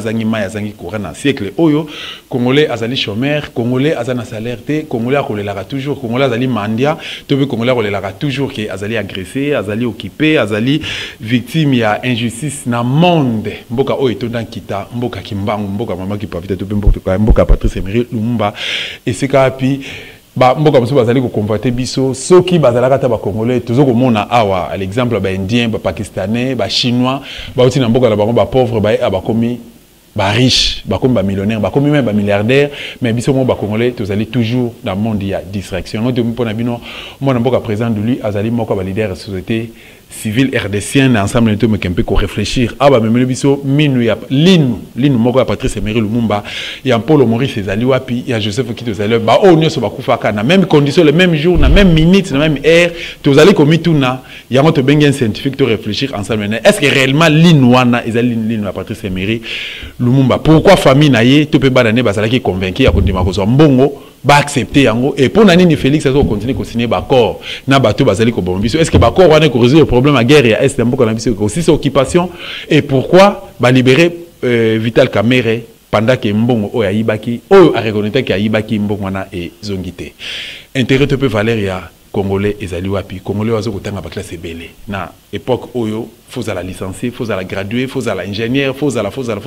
azangi mai azangi courant na siècle oyo. Congolais azali chômeur congolais aza na salaire te congolais akolelaka toujours congolais azali mandia to mpe congolais akolelaka toujours ke azali agressé azali occupé azali victime ya injustice na monde. Mboka oyo etonda nkita mboka kimbangu mboka mama kipavita to mpe mboka- mboka patrice emery lumumba esika wapi bamboka mosusu bazali koconvoite biso. Soki bazalaka ata bacongolais toza komona awa à l'exemple ya baindien bapakistanais bachinois bauti na mboka na bango bapauvre baye a bakomi bariche bakomi bamillionnaire bakomi même bamilliardaire mais biso moko bacongolais tozali toujours na monde ya distraction. Yango tomi mpona bino mwana mboka président de lui azali moko ya balider ya société civile rdcienne na ensemble nito meke mpe korefléchir awa bamemeli biso minu ya linu linu moko ya patrice emery lumumba ya mpolo maurice ezali wapi ya joseph kito ezali wapi baoyo nyonso bakufaka na même condition le même jour na même minute na même heure tozali komituna yango tobengi un scientifique to réfléchir ensemble. Est ce que réellement linu wana ezali linu ya patrice emery lumumba? Pourquoi famille na ye to mpe convaincu ya kondima kozwa mbongo baaccepte yango. Et mpo na nini félix aza kocontinue kosigne baccord na bato bazali koboma biso. Est ce que baccord wana ekorésoudre problème ya guerre ya est? Ya mboka na biso ekosisa occupation. Et pourquoi balibere euh, vital camere pendant ke mbongo oyo ayibaki oyo areconnaitraki ayibaki mbongo wana ezongi te intérêt to mpe valeur ya congolais ezali wapi? Congolais oyo aza kotanga baklasse ebele. Na époque oyo fozala licencié fozala gradué fozala ingénieur fozala fozala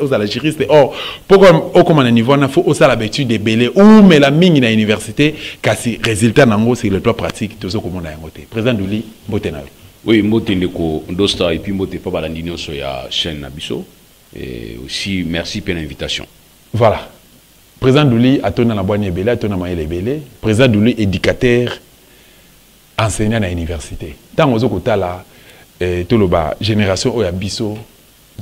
ozala juriste. Or mpo okóma na niveau wana fo osala baétude ebele umela mingi na université kasi résultat nango sur le plan pratique toza komona yango te. Président duli mbote na yo oui mbote ndeko ndosta et puis mbote mpa balandi nyonso ya chaîne na biso. Et aussi merci mpe na invitation voilà. Président duli atona na bwani ebele atona mayele ebele. Président duli éducateur enseignant na université ntango oza kotala eh, toloba génération oyo ya biso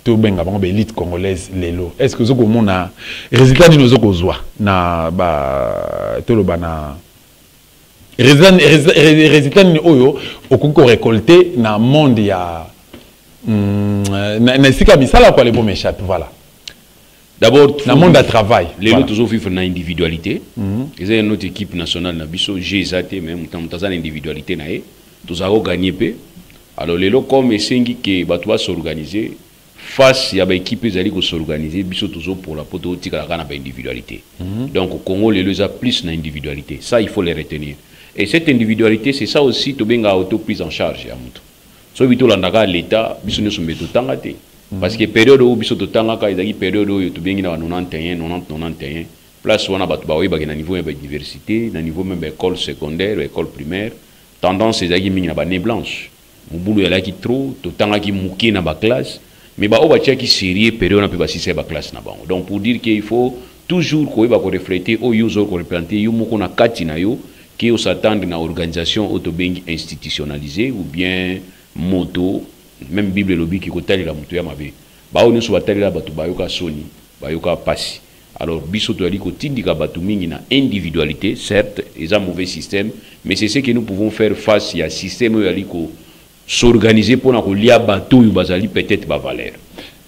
tobenga bango baélite congolaise lelo. Est ce que oza komona résultat nini oza kozwa na ba toloba na résultat nini oyo okoki korécolte na monde ya mm, na esika misala kwa lebo m'échappe voilà d'abord na monde ya travail. Lelo voilà. tozovivre na individualité eza ya notre équipe nationale na biso g eza te mais moto moto aza na individualité tozala koganye mpe alors lelo comme esengi ke bato basorganize face ya baéquipe ezali kosorganize biso tozopola mpo totikala kaka na baindividualité donc congo lelo eza plus na individualité ça il faut le retenir. Et cette individualité c'est ça aussi tobengaka auto prise en charge moto soki tolandaka l'état biso nyonso mbe totanga te parce que période oyo biso totangaka ezalaki période oyo tobengi na ba 91 90 91 place wana bato baoyebaki na niveau ya bauniversité na niveau même baécole secondaire école primaire tendance ezalaki mingi na bane blanche mobulu ezalaki trop totangaki moke na baklasse mais baoyo batiaki sérieux période wana mpe basisa baklasse na bango. Donc pour dire que il faut toujours koyeba koreflete oyo ozali korepresente yo moko na kati na yo ke osatendre na organisation oyo tobengi institutionnalisé ou bien moto même bible elobiki kotalela moto ya mabe baoyo nyonso batalela bato soni pasi alors biso toyali kotindika bato mingi na individualité certes eza mauvais système mais c'est ce que nous pouvons faire face. Ya système oyo yali s'organiser mpona kolia bato oyo bazali peut-être bavaleur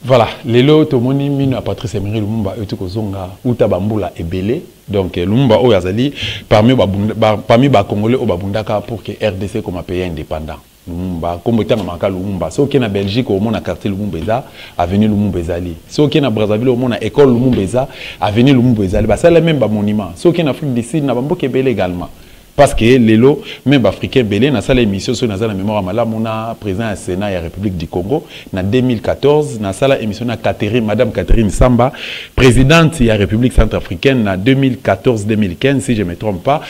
voilà. Lelo tomoni mino ya patrice emery lumumba oyo tokozonga uta bambula ebele. Donc eh, lumumba oyo azali parmi bacongolais oyo babundaka pour que rdc koma pays indépendant lumumba. Nkombo etangamaka lumumba. Soki na belgique omona quartier lumumba eza avenue lumumba ezali. Soki na brazzaville omona école lumumba eza avenue lumumba ezali. Basala même bamonument soki na afrique du sud na bamboka ebele également parce que lelo même baafricain ebele nasala émission soki naza na mémoire malamu na président ya sénat ya république du congo na 2014 nasala émission na catherine madame catherine samba présidente ya république centrafricaine na 2014-2015 si je me trompe pas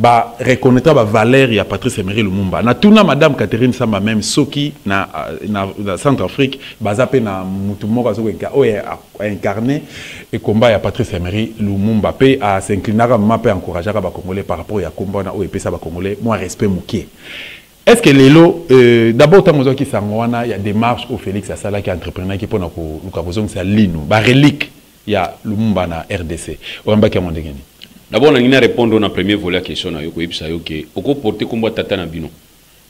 bareconnaîtra bavaleur ya patrice emery lumumba. Natuna madame catherine samba même soki na, na, na centrafrique baza mpe na mutu oyo aincarné ekomba ya patrice emery lumumba. Mpe asinclinaka mama mpe encourageaka bacongolais par rapport ya wana oyo respect est ce que lelo euh, d'abord ntango ozwaki sango wana ya démarche oyo félix asalaki entreprenaki mpona koluka kozongisa linu barelique ya lumumba rdc oyambaki yango ndenge nini d'abord répondre premier volet question na yo koyebisa yo ke okoporte kombo ya tata na bino.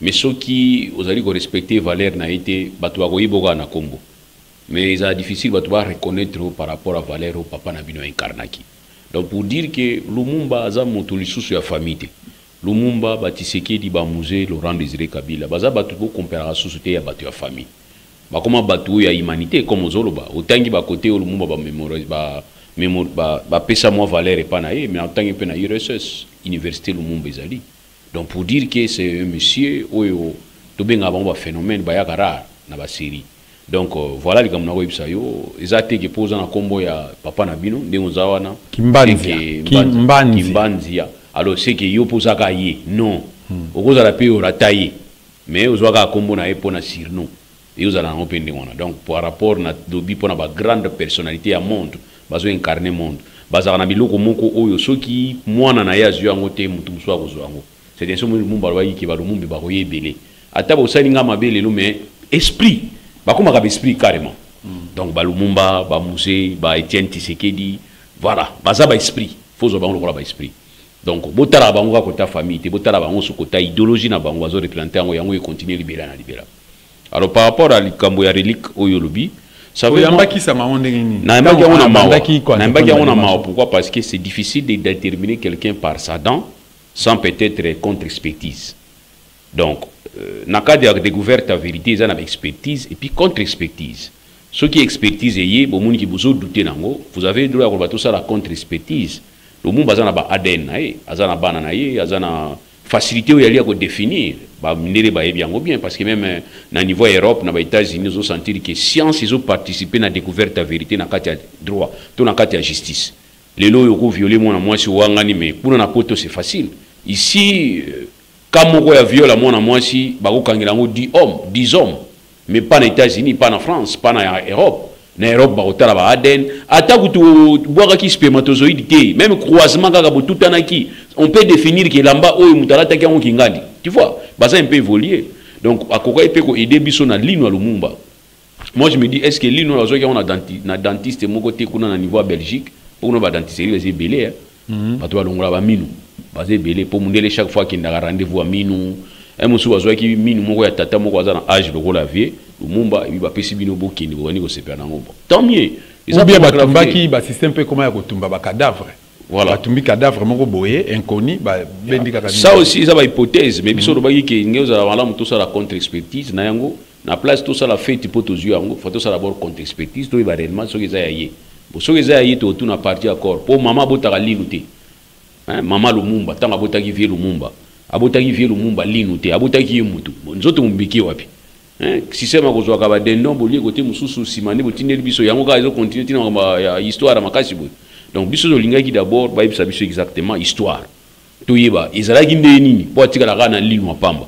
Mais soki ozali korespecte valeur na ye te bato bakoyeba okaa na kombo. Mais ezala difficile bato bareconnaître par rapport à valeur oyo papa donc pour dire ke lumumba ya famille lumumba batisekedi bamuse laurent désiré kabila. Baza bato bokomperaka susu te ya bato ya famille. Bakoma bato oyo ya humanité comme ozoloba. Otangi bakote oyo lumumba bapesa ba, ba, ba, ba mwa valeur epa na ye mais otangi mpe na urss université lumumba ezali. Donc pour dire que c'est un monsieur oyo tobengaka bango baphénomène bayaka rare na basérie donc euh, voilà likambo na koyebisa yo. Eza teke mpo oza na nkombo ya papa na bino ndenge oza wana. Kimbanzia alors seke yo mpo ozaka ye non. Hmm. okozala mpe orata ye mais ozwaka nkombo na ye mpo na surnom ye ozala nango mpe ndenge wana donc par rapport na lobi mpo na bagrande personnalité ya monde bazoincarne monde. Bazalaka na biloko moko oyo soki mwana na ye azwi yango te motu mosusu akozwa yango c'est ainsi lumumba ke balumumbi bakoya ebele ata bosali nga mabe lelo mais esprit. Bakomaka baesprit carrément. Mm. donc balumumba bamuse baetienne tisekedi voilà. Baza baesprit fozwa bango lokola baesprit donc botalaka bango kaka kota famille te botalaka bango so kota idéologie na bango bazoreprésente yango yango econtinue libela na libela alors par rapport à likambo ya relique oyo olobi nayambaki yango na mawa. pourquoi? Parce que c'est difficile de déterminer quelqu'un par sa dent sans peut-être contre-expertise donc euh, na cas de découverte ya vérité eza na baexpertise et puis contre-expertise soki expertise eye bomoni ki bozodute nango vous avez droit ya koloba tosala contre-expertise lumumba aza na ba adn na ye aza na bana na ye aza na facilité oyo yali ya kodéfinir bamindele bayebi yango bien parce que même na niveau ya europe na baétats-unis ozosentir ke science ezoparticipe na découverte ya vérité na kati ya droit to na kati ya justice. Lelo oyo okoviole mwana mwasi owangani mais kuna na poto c'est facile. Ici ka moko ya viola mwana mwasi bakokangela yango 10 hommes 10 hommes. Mais pas na états-unis pas na france pas na europe na europe bakotala ba aden. Ata kutu bwakaki spermatozoïde te même croisement kaka botutanaki on peut définir ke elamba oyo moto alataki yango kingandi tu vois baza un peu évolué donc akokaki mpe koaide biso na lino ya lumumba. Moi je me dis est ce que lino oyo azwaki yango na, denti, na dentiste moko te kuna na niveau ya belgique mpo kuna badentisterie baza ebele bato balongola baminu baza ebele mpo mundele chaque fois akendaka rendez-vous ya minu mosusu bazwaki minu moko ya tata moko aza na age lokola vie lumumba ebi bapesi bino bokende bokani kosepela nango bon tant mieux. Bien batumbaki basystème mpe koma ya kotumba bacadavre voilà. batumbi cadavre moko boye inconnu babendi kaka ça aussi eza bahypothèse mais biso olobaki ke nge ozala malamu tosala contre expertise na yango. Na place tosala fete mpo tozwi yango. Fa tosala bord contre expertise toyeba réellement soki eza ya ye. Soki eza ya ye totuna parti ya corps mpo mama abotaka linu te. Mama lumumba ntango abotaki vie lumumba. Abotaki vie lumumba linu te. Abotaki ye mutu. Nzoto mobiki wapi systeme akozwaka badendon bolie kote mosusu nsima nde botindeli biso. Yango kaka ezocontinue tina makambo ya histoire ya makasi boye donc biso tolingaki d'abord bayebisa biso exactement histoire. Toyeba ezalaki nde nini mpo atikala kaka na linu apamba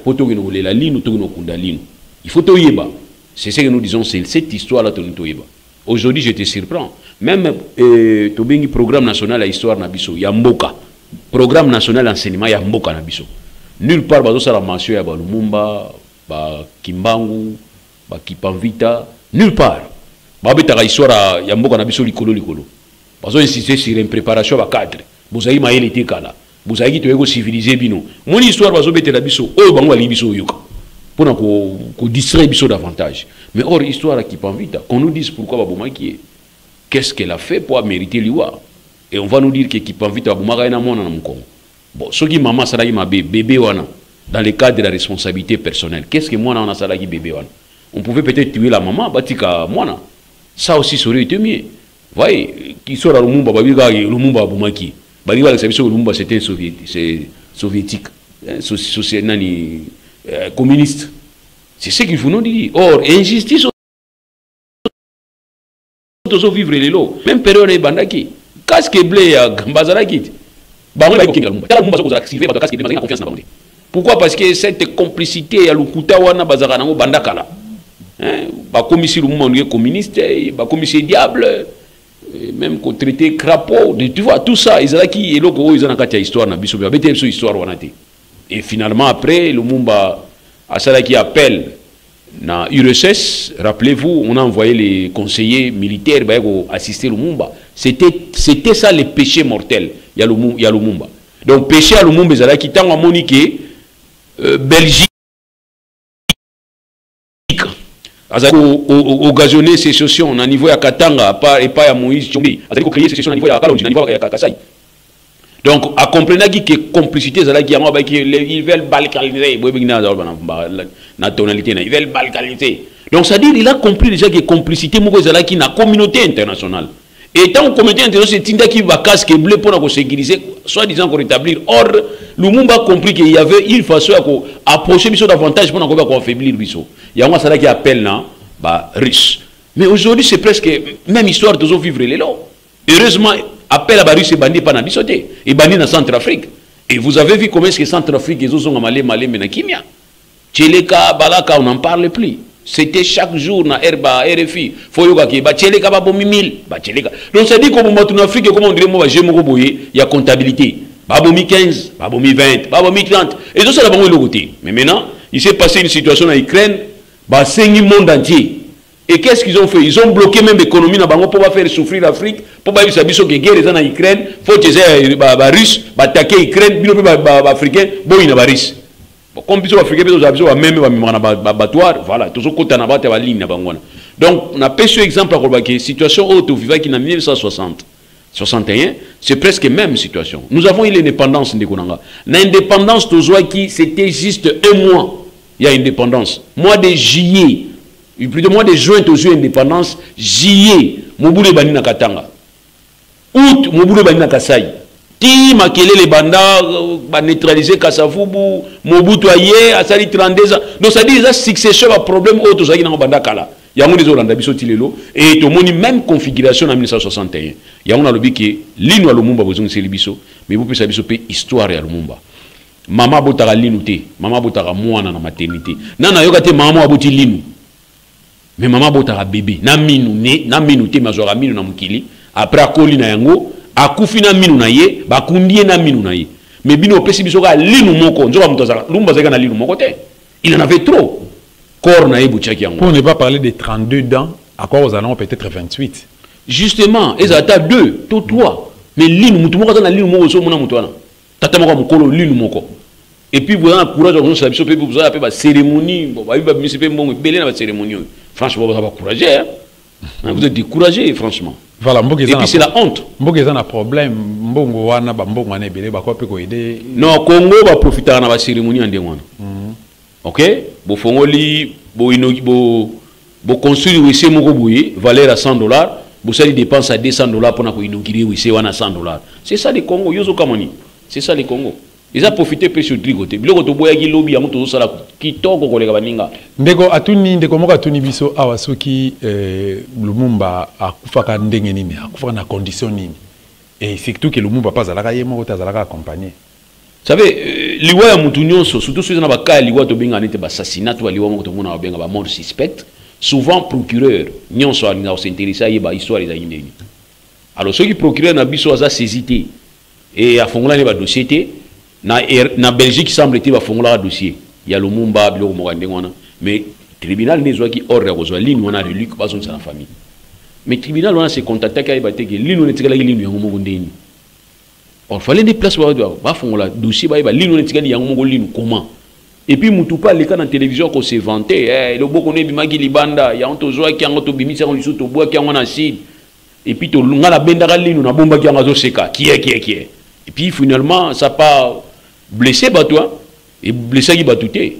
mpo tokende kolela linu tokende kokunda linu il faut toyeba c'est ce que nous disons c'est cette histoire là toni toyeba aujourd'hui je te surprends même euh, tobengi programme national ya histoire na biso ya mboka. Programme national enseignement ya mboka na nulle part bazosala mention ya balumumba bakimbangu bakipamvita nulle part. Babetaka histoire ya mboka na biso likolo likolo. Bazoinsiste sur impréparation ya bacadre bozalaki mayele te kala. Bozalaki toyei kocivilize bino. Moni histoire bazobetela biso oyo bango balingi biso oyoka. Mpona kodistraire biso davantage. Mais or histoire ya kipamvita qu'on nous dise pourquoi babomaki ye. Qu'est-ce qu'elle a fait pour amériter liwa et on va nous dire que kipamvita babomaka ye na mwana na mokongo. Bon soki mama asalaki mabe bebe wana dans le cadre de la responsabilité personnelle. Qu'est-ce que moi, on a salagi bébé On pouvait peut-être tuer la maman, batika moi. Ça aussi, ça aurait été mieux. Voyez, qui soit Lumumba, babiga, Lumumba, Boumaki. Babiga, le service Lumumba, c'était soviétique. Communiste. C'est ce qu'il faut nous dire. Or, injustice, on vivre les lots. Même période, et bandaki. Casque blé, Gambazaraki. Bah, on va y Lumumba. Lumumba, ça, vous activez, parce que vous confiance dans le pourquoi? Parce que cette complicité ya lokuta wana bazalaka nango banda kala. Bakomisi lumumba ndenge communiste bakomisi diable même kotraité crapaud tu vois tout ça ezalaki eloko oyo eza na histoire na biso babeteli histoire wana te et finalement après lumumba asalaki appel na urss rappelez-vous on a envoyé les conseillers militaires baya koassister lumumba c'était c'était ça le péché mortel ya lumumba donc péché ya lumumba ezalaki ntango amoni ke Belgique azali occasionner sécession na niveau ya katanga epai ya moïse tshombe azali kocréer sécession na niveau ya kalonji na niveau ya kasai donc acomprenaki ke complicité ezalaki yango abaki ils veulent balkaniser boyebengi na tonalité na ils veulent balkaniser donc c'est à dire il a compris déjà que complicité moko ezalaki na communauté internationale et tant communauté internationale etindaki bacasque bleu mpona kosécuriser soit disant korétablir or lumumba a compris qu'il y avait une façon ya koapprocher biso davantage mpona koyeba koaffaiblir biso yango asalaki appel na barusse mais aujourd'hui c'est presque même histoire tozovivre lelo heureusement appel à barusse ebandi epa na biso te ebandi na centrafrique. Et vous avez vu comment est-ce que centrafrique ezozonga malema malembe na kimia tcheleka balaka on n'en parle plus c'était chaque jour na herba rfi fo yokaki batieleka babomi 1000 batieleka donc ça dit koboma tuna afrique ekoma ondire mo baje moko boye ya comptabilité. Babomi 15 babomi 20 babomi 30 ezosala bango eloko te mais maintenant il s'est passé une situation na ukraine basengi monde entier et qu'est-ce qu'ils ont fait? Ils ont bloqué même l'économie na bango pour faire souffrir l'afrique pour bayebisa biso ke guerre eza na ukraine. Faut eza barusse batake ukraine bino mpe baafricain boyina barusse comme biso baafricain mpe tozala biso bameme bamemaka na batoire voilà tozokota na bato ya baligne na bango wana. Donc napesi yo exemple ya koloba ke situation oyo tovivaki na 1960 61 c'est presque même situation. Nous avons eu l'indépendance ndeko nanga na indépendance c'était juste un mois ya indépendance. Mois de juillet plutôt mois de juin tozwi indépendance juillet mobulu ebandi na katanga août mobulu ebandi na kasai ti makelele banda baneutralize kasavubu mobutu aye asali 32 ans. Donc cestadire eza succession baproblème oyo tozalaki nango banda kala. Yango nde ezolanda biso ti lelo e tomoni même configuration na 1961 yango nalobi ke lino ya lumumba bozongiseli biso me bopesa biso mpe histoire ya lumumba mama abotaka linu te. Mama abotaka mwana na maternité. Nana ayoka te mama mo aboti linu me mama abotaka bebe na minu ne na minu te me azwaka minu na mokili. Après akoli na yango akufi na minu na ye bakundi ye na minu na ye. Me bino opesi biso kaka linu moko nzoka moto azalaka lumumba azalaki na linu moko te. Il en avait trop. Corps na ye botiaki yango. Pour ne pas parler de 32 dents quoi aux allons peut-être 28 justement ezala ata 2 to 3 mais linu motu moko aza na linu moko ozomona moto wana. Tata moko ya mokolo linu moko. Et puis boza na courage ozosala biso mpe bozala mpe bacérémonie bayebi babimisi mpe mbongo ebele na bacérémonie oyo. Franchement boza bacouragé vous êtes découragé franchement. Voilà et puis c'est la honte. Mboka eza na problème. Mbongo wana bambongo wana ebele bakoa mpe koyede non congo baprofitaka na bacérémonie ya ndenge wana ok? Bofongoli boconstruire bo, bo wese moko boye valeur à 100 dollars. Bosali dépense à 200 dollars mpona koinaugure wese wana 100 dollars. C'est ça le congo c'est ça le congo eza profite mpe sur trigo te biloko toboyaki lobi yango tozosala kitoko koleka baninga. Ndeko atuni ndeko moko atuni biso awa soki eh, lumumba akufaka ndenge nini akufaka na condition nini. Et surtout ke lumumba mpe azalaka ye moko te azalaka accompagné savez euh, liwa ya mutu nyonso surtout soki eza na baka ya liwa tobengaka nete bassassinat to baliwa moko tomona babenga bamort suspect souvent procureur nyonso alinga kosinteresse ayeba histoire ezalaki ndeni alors soki procureur na biso aza saisi te. E afongolani badossier te na, na belgique semble te bafongolaka dossier. Ya lumumba biloko moko ya ndenge wana mais tribunal nde ezwaki ordre ya kozwa lini wana relique bazongisa na famille. Mais tribunal wana se contactaki ayeba te ke lini wana etikalaki linu yango moko ndeni or fallait des places bafongola dossier bayeba lini wana etikali yango moko linu comment? Et puis mutu mpe aleka na télévision kose vante eh, loboko no ebimaki libanda yango tozwaki yango tobimisi yango lisusu tobwaki yango na side et puis nga nabendaka linu nabombaki yango azoseka. Kie kie kie et puis finalement ça pas blessé bato et blessaki bato te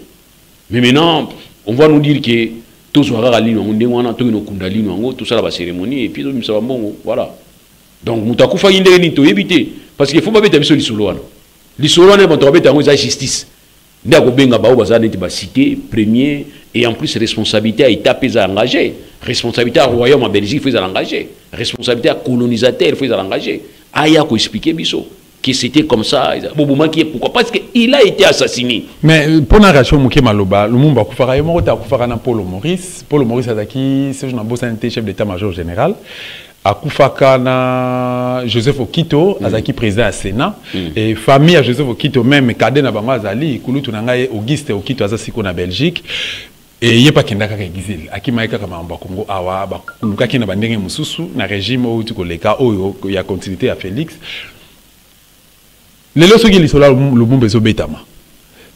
mais maintenant on va nous dire que tozwa kaka lino yango ndenge wana toki nokunda lino yango tosala bacérémonie et puis tobimisa bambongo voilà. Donc akufaki ndenge nini toyebi te parce que fo babeta biso lisolo wana lisolo wana bato babeta yango eza justice. Nde akobenga bao baza neti bacité premier et en plus responsabilité ya état eza engagé responsabilité ya royaume ya belgique fo ezala engagé responsabilité ya colonisateur fo ezala engagé aya koexplike biso que c'était comme ça bobomaki pourquoi? Parce que il a été assassiné. Mais mpona réaction moke maloba lumumba akufaka ye moko te akufaka na paulo maurice. Paulo maurice azalaki serge nabosani te chef d'état major général akufaka na joseph okito mm. azalaki président ya sénat. Mm. et famille ya joseph okito même kade na bango azali kulutu na ngai auguste okito aza siko na belgique. E ye mpe akenda kaka exil. Akimaki kaka makambo ya kongo awa balukaki na bandenge mosusu na régime oyo ti koleka oyo ya continuité ya félix lelo soki lisolo ya lumumba ezobetama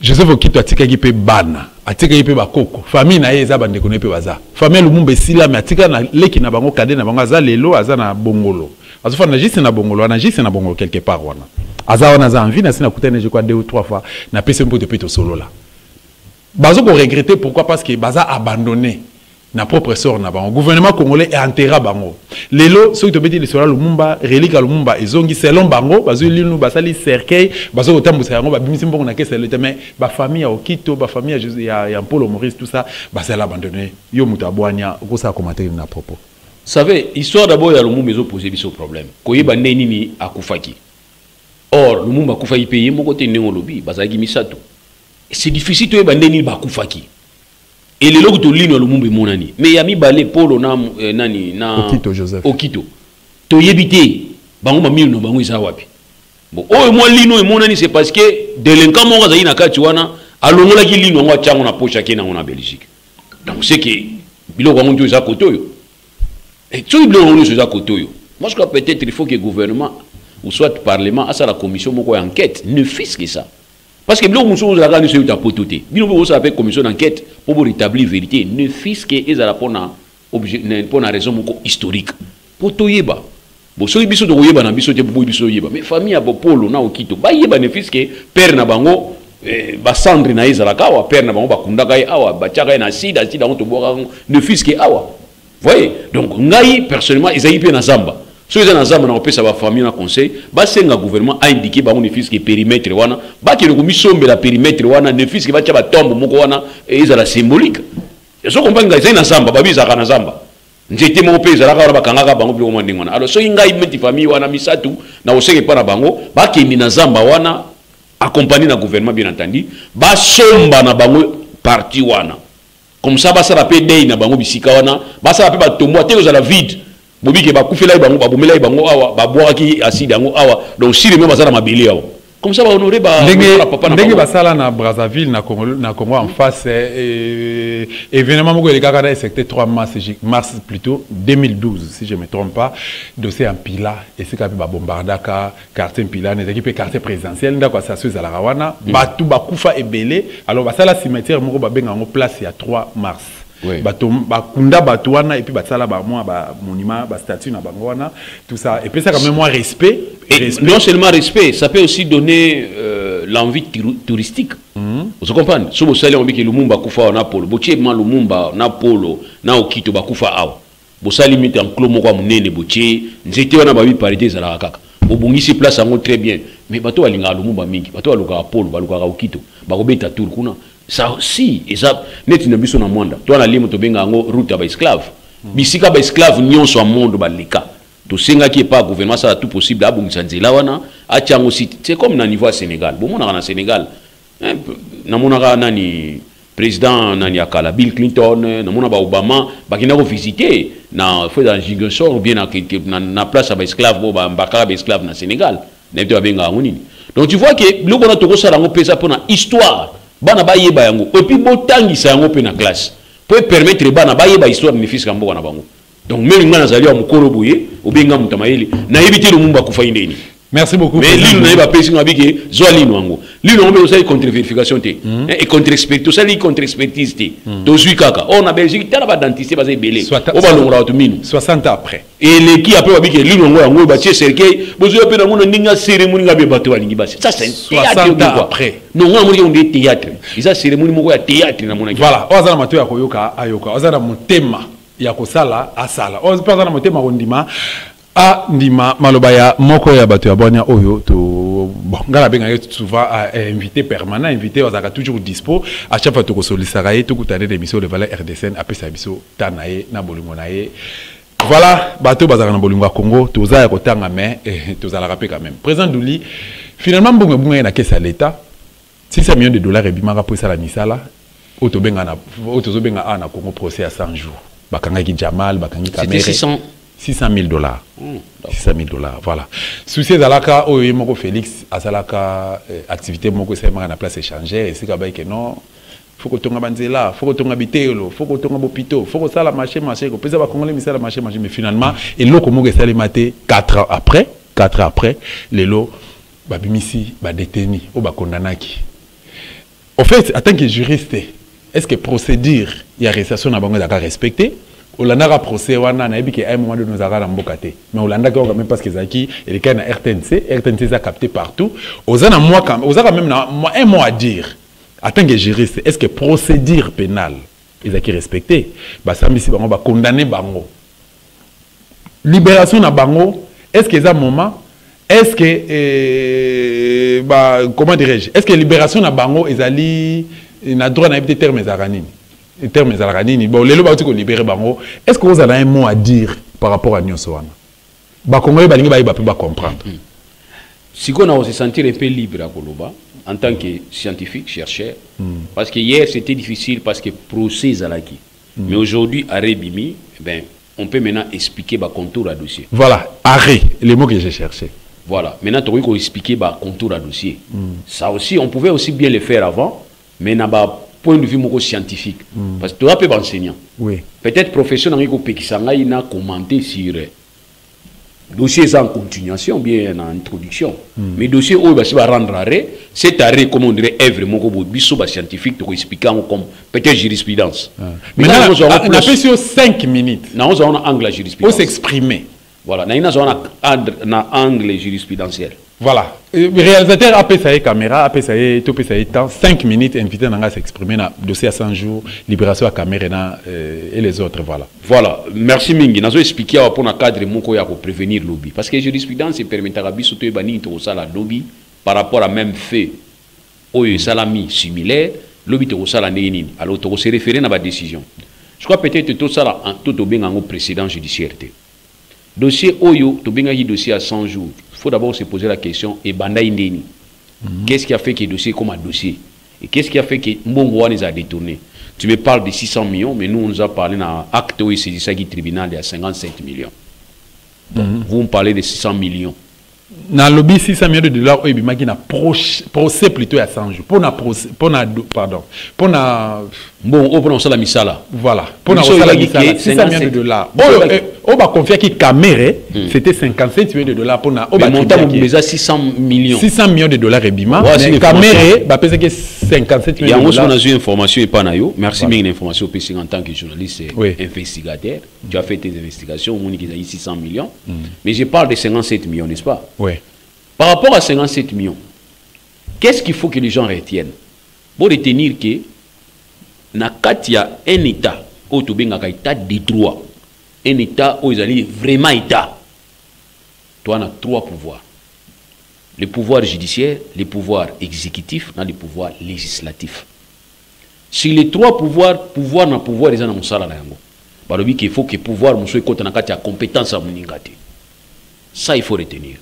joseph okito atikaki mpe bana atikaki mpe bakoko. Famille na ye eza bandeko na ye mpe baza. Famille ya lumumba esilami atika na leki na bango kade na bango aza lelo aza na bongolo. Azofanda juste na bongolo wana juste na bongolo quelque part wana. Aza wana aza envie nasi nakutani je crois deux ou trois fois napesi mpoto mpe tosolola bazo koregrete pourquoi? Parce que baza abandonné na propre sort na bango. Gouvernement congolais eantera bango. Lelo soki tobeti lisolo ya lumumba relike ya lumumba ezongi selon bango. Bazwi linu basali cercueil bazo kotambusa yango babimisi mbongo na kesa lete mais bafamille ya okito bafamille ya, ya, mpolo maurice tout ça basali abandonne yo moto abwanya okosala commentaire na propos savez histoire d'abord ya lumumba ezopose biso problème. Koyeba nde nini akufaki or lumumba akufaki mpe ye moko te ndenge olobi bazalaki misato. C'est difficile toyeba nde nini bakufaki eleloko tolino ya lumumba emonani mais ya mibale polo na eh, nani na Okito Joseph. okito. Toyebi te bango bamilo na bango eza wapi? Bon oyo mwa lino emonani c'est parce que délinquant moko azalaki na kati wana alongolaki lino yango atya yango na poche ake nango na belgique. Donc c'est que biloko yango oyo eza kote oyo. Eh, soki biloko yango nyonso eza kote oyo moi je crois peut-être il faut que gouvernement ou soit parlement asala commission moko ya enquête ne fils que ça parce que biloko mosusu ozalaka nyonso euta poto te bino mpe bosala mpe commission d'enquête mpo borétablir vérité ne fils que ezala obje- na- raison moko historique mpo toyeba bo soki biso tokoyeba na biso te boboyi biso oyeba mais famille ya bopolo na okito bayeba ne fils que père na bango eh, basandre na ye ezalaka père na bango bakundaka ye awa batiaka ye na sida sida yango tobwaka ne fils que awa voyez donc ngai personnellement ezalaki mpe na zamba soki eza na zamba na kopesa bafamille na conseil. Basenga gouvernement aindike bango ne fiske périmètre wana bakende komisombela périmètre wana ne fiske batya batombo moko wana ezala symbolique. Ezo comprendre ngai ezali na zamba babi ezalaka na zamba. Nzete moko mpe ezalaka wana bakangaka bango biloko mwa ndenge wana alors soki ngai meti famille wana misatu na kosenga epa na bango. Bakende na zamba wana accompagné na gouvernement bien entendu. Basomba na bango parti wana comme ça basala mpe dei na bango bisika wana basala mpe batombo te kozala vide bobike bakufelai bango babomelai bango awa babwakaki aside yango awa. Donc sire me bazala mabele awa. Comme ça bahonore ndenge na basala na brazzaville na congo, na congo en face eh, eh, événement moko elekaka na secteur 3 mars, mars plutôt 2012 si je me trompe pas. Dossier ya mpila esika mpe babombardaka quartier mpila na ezalaki mpe quartier présidentiel ndako ya station ezalaka wana. Bato bakufa ebele. Alors basala cimetière moko babenga yango place ya 3 mars Bato bakunda bato wana epuis basala bamwa bamonima bastatut na bango wana tout ça epesaka même mwa respect Et respect non seulement respect, ça peut aussi donner euh, l'envie tour- touristique. Vous comprenez? Si vous savez, on dit que Lumumba kufa au Napolo, botie ma Lumumba na Polo, na Okito bakufa awa. Bosali mite en clos moko munene botie, nzete wana babi parité za kaka. Bobungisi place yango très bien. Mais bato balinga Lumumba mingi, bato Polo, baluka Okito, bakobeta tour kuna. Ça aussi, eza neti na biso na mwanda. Toi na limo to benga yango route ya ba esclave. Bisika ba esclave nyonso ya monde baleka. tosengaki epa gouvernement asala tout possible abongisa nzela wana atia yango site c'est comme na niveau ya sénégal. Bomonaka na sénégal. Hein, namonaka nani président nani ya kala bill clinton eh, namona baobama bakenda kovisite na fo na jigesor ou bien na, na, na place ya baesclave bo bambakaka baesclave na sénégal. Nayebi te babengaka yango nini. Donc tu vois ke biloko wana tokosala yango mpenza mpona histoire bana bayeba yango. Epuis botangisa yango mpe na classe. Po epermettre bana bayeba histoire benefice mboka na bango. Donc meme nga nazali wa mokolo boye obenga moto mayele. Nayebi te lumumba akufai ndeni merci beaucoup mais lino nayebi apesi nga bike zwa lino yango lino yango mpe tosali contre vérification te contre expertise tosali contre expertise te tozwi kaka or na belgique tala badentiste baza ebele o balongola bato mino 60 ans après. Eleki apres babike lino yango yango batie cercueil bozwa mpe nango na ndenge ya cérémonie nga be bato balingi basi ça c'est un 60 théâtre ans oyo quoi. après. non nga namoniki yango nde théâtre. Eza cérémonie moko ya théâtre namonaki voilà. Oyo aza na matoi ya koyoka ayoka. Oyo aza na motema ya kosala asala. Oyo mpe aza na motema ya kondima andima maloba ya moko ya bato ya bwania oyo to bon ngai nabengaki souvent invité permanent invité azalaka toujours dispo. À chaque fois tokosolisaka ye tokutana na émission levala rdcn apesa biso ta na ye na bolingo na ye. Voilà bato bazalaka na bolingo ya congo toza ya kotanga mais eh, tozalaka mpe quand même. Président duli finalement mbongo ebunga ye na kesi ya l'état 600 millions de dollars ebimaka mpo esala misala oyo tozobenga awa na congo procès ya 100 jours. Bakangaki jamal bakangi kamere 600 600 000 dollars. Hmm, 600 000 dollars voilà. Susi ezalaka oyo ye moko félix asalaka eh, activité moko na place échangère esika bayeke non. Fo kotonga banzela fo kotonga bitelo fo kotonga bopito fo kosala marché marché kopesa bakongole misala marché marché mais finalement eloko moko esalema te 4 ans après 4 ans après lelo babimisi badeteni oyo bakondanaki au fait en tant que juriste est ce que procédure ya arrestation na bango ezalaka respecté olandaka procès wana nayebi ke moment donné ozalaka na mboka te. Mais olandaki quand même parce que ezalaki elekai na rtnc rtnc eza capté partout. Oza na mois quand- oza quand même na un mois à dire. Que juriste est ce que procédure pénale ezalaki respecté? Basambisi bango bakondamne bango. Libération na bango est ce que eza moment? Est ce que euh, ba, comment dirais-je? Est ce que libération na bango ezali na droit nayebi te terme ezalaka terme ezalaka nini bon lelo bauti kolibere bango est ce que ozala un mot à dire par rapport à nyonso wana? Bakongoli balingi bayeba mpe bacomprendre sikoyo na se sentir un peu libre à koloba en tant que scientifique chercheur parce que hier c'était difficile parce que procès ezalaki mais aujourd'hui à rebimi ben on peut maintenant expliquer ba contour à dossier. Voilà arrêt le mot que j'ai cherché voilà. Maintenant tokoki koexpliquer ba contour à dossier. Ça aussi on pouvait aussi bien le faire avant mais na ba point de vue moko scientifique. Parce que toza mpe baenseignant oui. peut-être professeur nangai kopekisa ngai na commenter sur euh, dossier eza en continuation bien en introduction. Mais dossier oyo basi barendre arrêt cet arrêt comme on dirait œuvre moko boye biso bascientifique tokoexplike yango comme peut-être jurisprudence. Mais ngai nazwa yango plus- napesi yo 5 minutes. Nazwa yango na angle ya jurisprudence. S'exprimer voilà nangi nazwa na angle jurisprudentiel voilà. Réalisateur apesa ye caméra apesa ye topesa ye temps. 5 minutes invité na ngai à s'exprimer na dossier ya 100 jours libération ya caméra na euh, et les autres voilà. Voilà. Merci mingi. Nazo expliquer awa mpona cadre moko ya koprévenir lobi parce que jurisprudence epermetaka biso toyeba nini tokosala lobi par rapport à même fait. Oyo esalami similaire. Lobi tokosala ndenge nini alors tokose référé na badécision je crois peut-être tosala to tobenga yango précédent judiciaire te dossier oyo tobengaki dossier à 100 jours faut d'abord se poser la question ebandai ndeni qu'est-ce qui a fait que dossier comme un dossier et qu'est-ce qui a fait que mbongo wana eza détourné? Tu me parles de 600 millions mais nous on nous a parlé na acte oyo esaisisaki tribunal ya 57 millions. Donc, vous me parlez de 600 millions. Nalobi 600 millions de dollars oyo ebimaki na proche- procès plutôt ya 100 jours. Mpona procès- mpona do- pardon mpona mbongo oyo mpona kosala misala. voilà. Mpona Biso kosala oyebaki misala ke 600 millions de 57. dollars Oyebaki- eh, oyo baconfiaki camere c'était 57 millions de dollars mais montant batribiaki mobimba eza 600 millions. 600 millions de dollars Ouais, c'est mais camere bapesaki 57 millions de yango soki dollars nazwi information epa na yo merci mingi na information en tant que journaliste Oui. investigateur. Tu as fait tes investigations omoniki ezali 600 millions. Mais je parle de 57 millions n'est-ce pas? Ouais Par rapport à 57 millions, qu'est-ce qu'il faut que les gens retiennent Pour retenir que, na kati ya un État, où tu un État de droit, un État où ils allaient vraiment État, tu as trois pouvoirs. Le pouvoir judiciaire, le pouvoir exécutif, le pouvoir législatif. Si les trois pouvoirs, pouvoir na pouvoir, ils ont un na yango. balobi qu'il faut que pouvoir mosusu ekota na kati ya compétence ya ça il faut retenir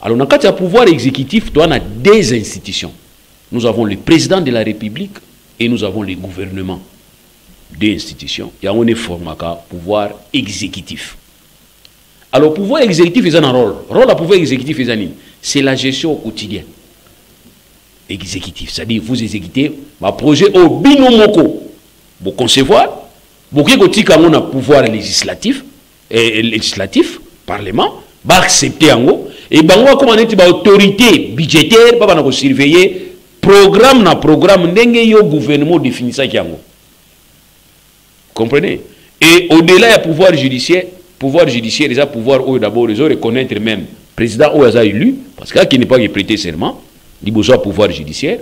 alors, dans le pouvoir exécutif, on a deux institutions. Nous avons le président de la République et nous avons le gouvernement. Deux institutions. Il y a un format pouvoir exécutif. Alors, pouvoir exécutif, il a un rôle. Le rôle du pouvoir exécutif, c'est la gestion au quotidien. Exécutif, c'est-à-dire vous exécutez un projet au binomoko. Vous concevoir, vous avez un pouvoir législatif, législatif, parlement, va accepter en haut et bango comme neti ba autorité budgétaire ko surveiller programme na programme ndenge yo gouvernement définissaki yango comprenez? Et au-delà ya pouvoir judiciaire pouvoir judiciaire eza pouvoir oyo d'abord ils reconnaître même président oyo aza élu parce que qui n'est pas prêter serment liboso ya pouvoir judiciaire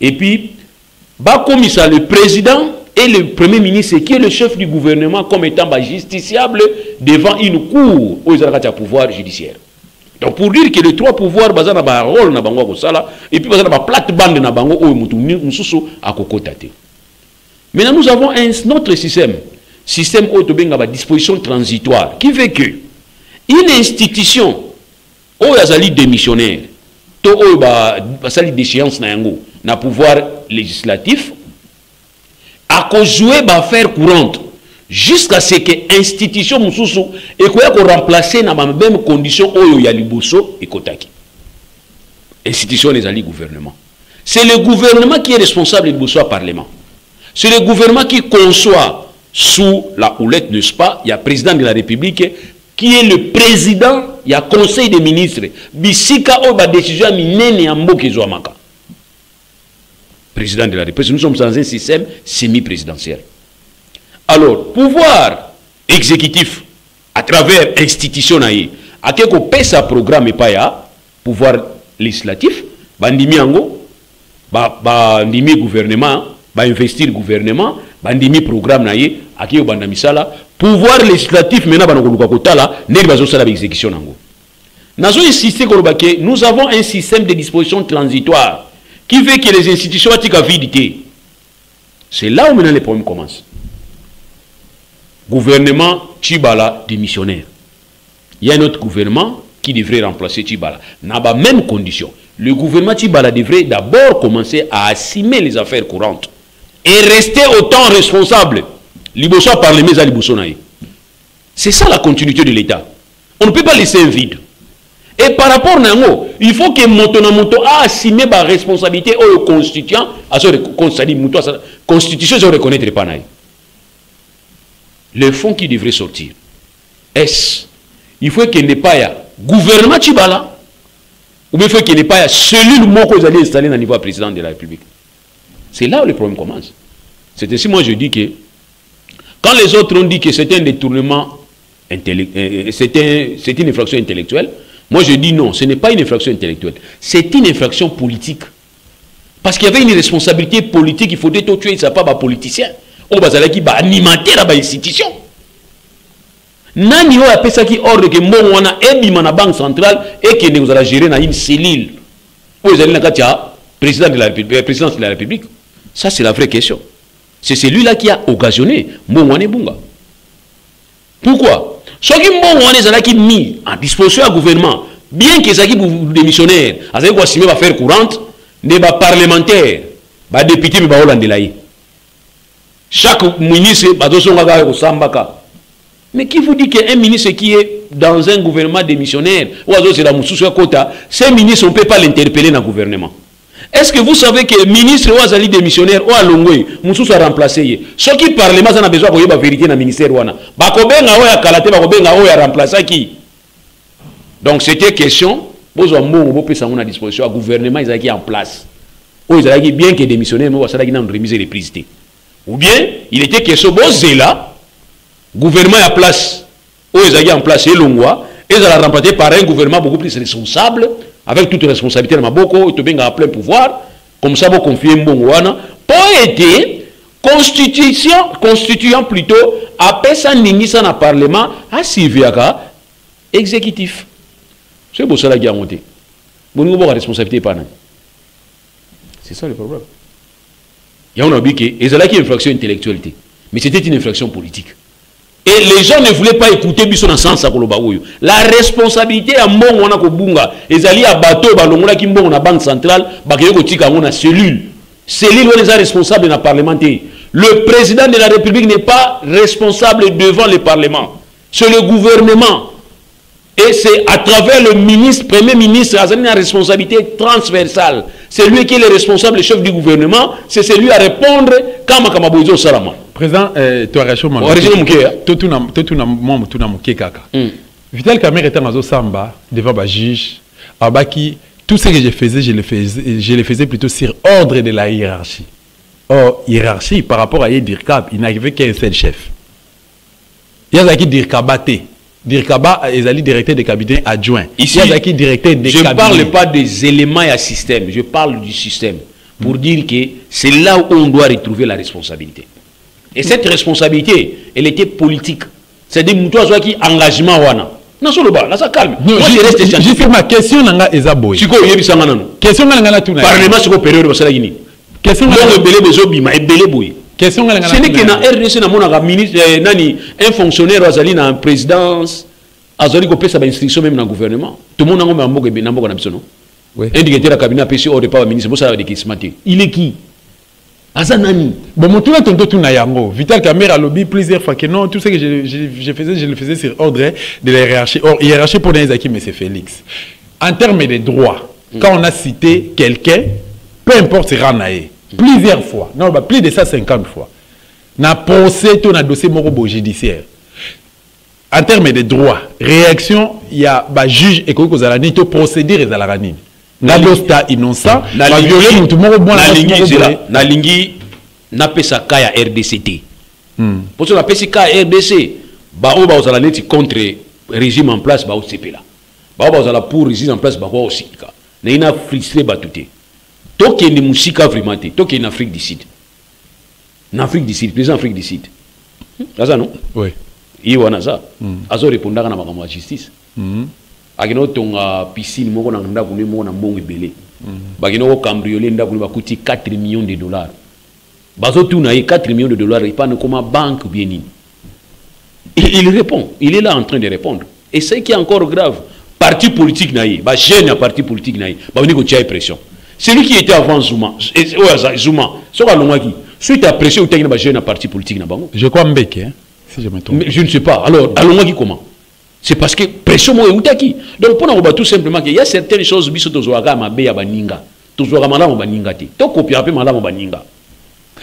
et puis le président et le premier ministre qui est le chef du gouvernement comme étant bah, justiciable devant une cour aux à pouvoir judiciaire. Donc pour dire que les trois pouvoirs baza na ba rôle et puis baza na ba plate bande na bango oyo mutu mususu akokota te. Maintenant nous avons un notre système. Système oyo tobenga ba disposition transitoire qui fait que une institution oyo azali démissionnaire to oyo ba basali déchéance na yango na pouvoir législatif akozwe baaffaire courante jusqu'à ce que institution mosusu ekoya koremplace na bameme condition oyo ya liboso ekotaki. Institution ezali gouvernement. C'est le gouvernement qui est responsable liboso ya parlement c'est le gouvernement qui conçoit sous la houlette n'est-ce pas il y a président de la république qui est le président il y a conseil des ministres bisika oyo badécision ya minene ya mboka ezwamaka président de la République. Nous sommes dans un système semi-présidentiel. Alors, pouvoir exécutif à travers institution naïe, à quelque pesa programme et pas pouvoir législatif, bandimi ango, ba bandimi gouvernement, investir gouvernement, bandimi programme na ye aki obanda pouvoir législatif maintenant bana koluka kotala ndenge bazosala baexécution nango. Nazo nous avons un système de disposition transitoire qui fait que les institutions batika vide te c'est là où maintenant les problèmes commencent. Gouvernement Chibala démissionnaire. Il y a un autre gouvernement qui devrait remplacer Chibala dans la même condition le gouvernement Chibala devrait d'abord commencer à assumer les affaires courantes et rester autant responsable. A parlé, mais C'est ça la continuité de l'État. On ne peut pas laisser un vide. Et par rapport à Nango, il faut que moto na moto a assumé sa responsabilité au constituant, à ce constitution, je reconnaître pas Le fonds qui devrait sortir, est-ce il faut qu'il n'ait pas un gouvernement Chibala, ou bien il faut qu'il n'ait pas cellule moko allez installer au niveau président de la République? C'est là où le problème commence. C'est ainsi, moi, je dis que quand les autres ont dit que c'était un détournement, euh, euh, c'est une infraction intellectuelle, moi, je dis non, ce n'est pas une infraction intellectuelle. C'est une infraction politique. Parce qu'il y avait une responsabilité politique, il faudrait tuer, ça pas un politicien. On va qui va alimenter la institution. nani oyo qui ordre ke mbongo wana ebima na banque centrale ekende kozala gérer na une cellule oyo ezali na kati ya présidence de la république ça, c'est la vraie question. C'est celui-là qui a occasionné Mbongwane Bunga. Pourquoi? Ce qui Mbongwane qui mis en disposition du gouvernement, bien que qui démissionnaire, à ce qui va faire courante, ne pas parlementaire, ba député mais holandela Chaque ministre dosonga ga sambaka. Mais qui vous dit qu'un ministre qui est dans un gouvernement démissionnaire, ou c'est la Moussoussa Kota, ces ministres, on ne peut pas l'interpeller dans le gouvernement. Est-ce que vous savez que le ministre ou azali démissionnaire ou alongwe mususu a remplacé ye soki parlement ça a besoin de la vérité dans le ministère oyo remplacé qui donc c'était question bopesa yango na disposition ya gouvernement ezalaki en place. Oyo ezalaki bien que démissionnaire mo basalaki nano remise reprise te ou bien il était question bozela gouvernement ya place oyo ezalaki en place elongwa ezala remplacé par un gouvernement beaucoup plus responsable avec toute responsabilité na maboko tobenga plein pouvoir. Comme ça boconfie mbongo wana. Po ete constitution constituant plutôt apesa ningisa na parlement asiviaka exécutif. So bosalaki yango te boningo boka responsabilité epa nani c'est ça le problème. Yango na obi ke ezalaki infraction intellectuelle te mais c'était une infraction politique et les gens ne voulaient pas écouter biso na sens oyo. La responsabilité ya mbongo wana kobunga ezali ya bato oyo balongolaki mbongo na banque centrale bakeye kotika yango na cellule. Cellule wana eza responsable na parlement te. Le président de la république n'est pas responsable devant le parlement. C'est le gouvernement. Et c'est à travers le ministre, premier ministre, a une responsabilité transversale. C'est lui qui est le responsable, le chef du gouvernement, c'est celui à répondre kama kama bozo salama. Président, euh, tu as réagi muke kaka. Hmm. Vital Kamer était dans samba devant le juge. Abaki, tout ce que je faisais, je le faisais, je le faisais plutôt sur ordre de la hiérarchie. Or, hiérarchie, par rapport à Yedirkab, il n'avait qu'un seul chef. Il y a qui Dirkabate. Dirkaba est directeur de cabinet adjoint. Ici, directeur de je ne parle pas des éléments et système, je parle du système. Pour mm. dire que c'est là où on doit retrouver la responsabilité. Et cette responsabilité, elle était politique. C'est-à-dire, toi, qui engagement wana. Non, sur le bas, là, ça calme. Non, Moi, je reste Juste ma question, nanga ezaboy. Siko, yebi sanga nano. Question, nanga na tuna. Parlement, siko période, basala gini. Question, nanga. Donc, belé, bezo, bima, et belé, boy. Question ngala ce n'est que na RDC namonaka ministre nani un fonctionnaire azali na présidence azali kopesa bainstruction même na gouvernement. Tomona yango na mboka na mboka na biso no un directeur ya cabinet apesi ordre pa baministre bosala badekisima te il est qui? Aza nani? Bon motuna tonto tuna yango vital camer alobi plusieurs fois que non. Tout ce que je, je, je faisais je le faisais sur ordre de la hiérarchie or hiérarchie pour ezaki mais c'est félix. En termes de droit mm. quand on a cité quelqu'un peu importe rang na ye plusieurs fois. Non bah, plus de 150 fois. Na procès to na dossier moko judiciaire. En termes de droit réaction ya bajuge ekoki kozala nini to procédure ezalaka nini. Nga losta innocent baviole motu moko nalingi napesa ka ya rdc te mposo napesi ka ya rdc baoyo bakozala neti contre régime en place baosepela bao bazala pour régime en place bakoa osika. Nayi na frustre bato te tokende mosika vraiment te. Tokende afrique du sud. Na afrique du sud président afrique du sud. Aza non? Oui. Ye wana aza. Azorépondaka na makambo ya justice. Mhm. akende kotonga piscine moko na ndako ne moko na mbongo ebele. Bakende kocambriole ndako ne bakuti 4 millions de dollars. Bazotuna ye 4 millions de dollars epana koma banque ou bien nini. Il, il répond. Il est là en train de répondre. Et ce qui est encore grave parti politique na ye bajeune ya parti politique na ye babandi kotia ye pression celui qui était avant zuma zuma suite ya pression otangi na bajeune ya parti politique je crois mbeke hein, si je me trompe mais je ne sais pas. Alors, allons-y comment? C'est parce que pression mo eutaki. Donc, pour nous tout simplement qu'il y a certaines choses biso tozwaka mabe ya baninga. Tozwaka malamu baninga te. To copier pe malamu baninga.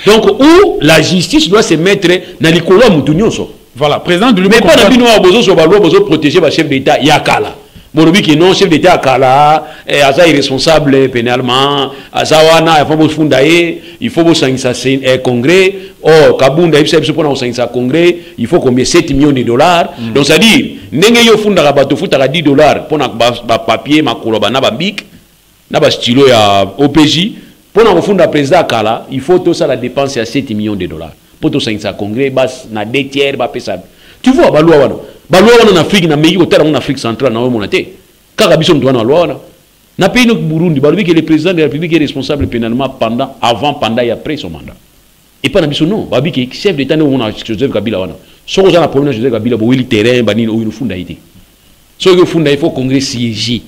Donc, où la justice doit se mettre likolo ya mutu nyonso. voilà président de Mais l'Union pas na bino wa bozo bozo protéger ba chef d'état ya kala. Bolobi ke non chef d'état akala eh, aza irresponsable pénalement. Aza wana il faut bofunda ye il faut bosangisa sen- eh, congrès. Or kabunda yebisa biso mpona kosangisa congrès. Il faut combien? 7 millions de dollars. Donc c'est à dire ndenge yo ofundaka bato ofutaka 10 dollars mpona bapapier makolo bana bambik na bastylo ya opj mpona kofunda président akala il faut tosala dépense ya 7 millions de dollars. Mpo tosangisa congrès bas na deux tiers bapesa tu vois balwa wana balwa wana na afrique na meki kotala ngo na afrique centrale na omona te. Kaka biso moto wana balwa wana na pays no burundi balobi ke le président de la république est responsable pénalement pendant avant pendant et après son mandat. Epa na biso non balobi ke chef d'état nde omona joseph kabila wana. Soki oza na problème na joseph kabila boweli terrain banini oyo nofunda ye te. Soki ofunda ye fo congrès siéger.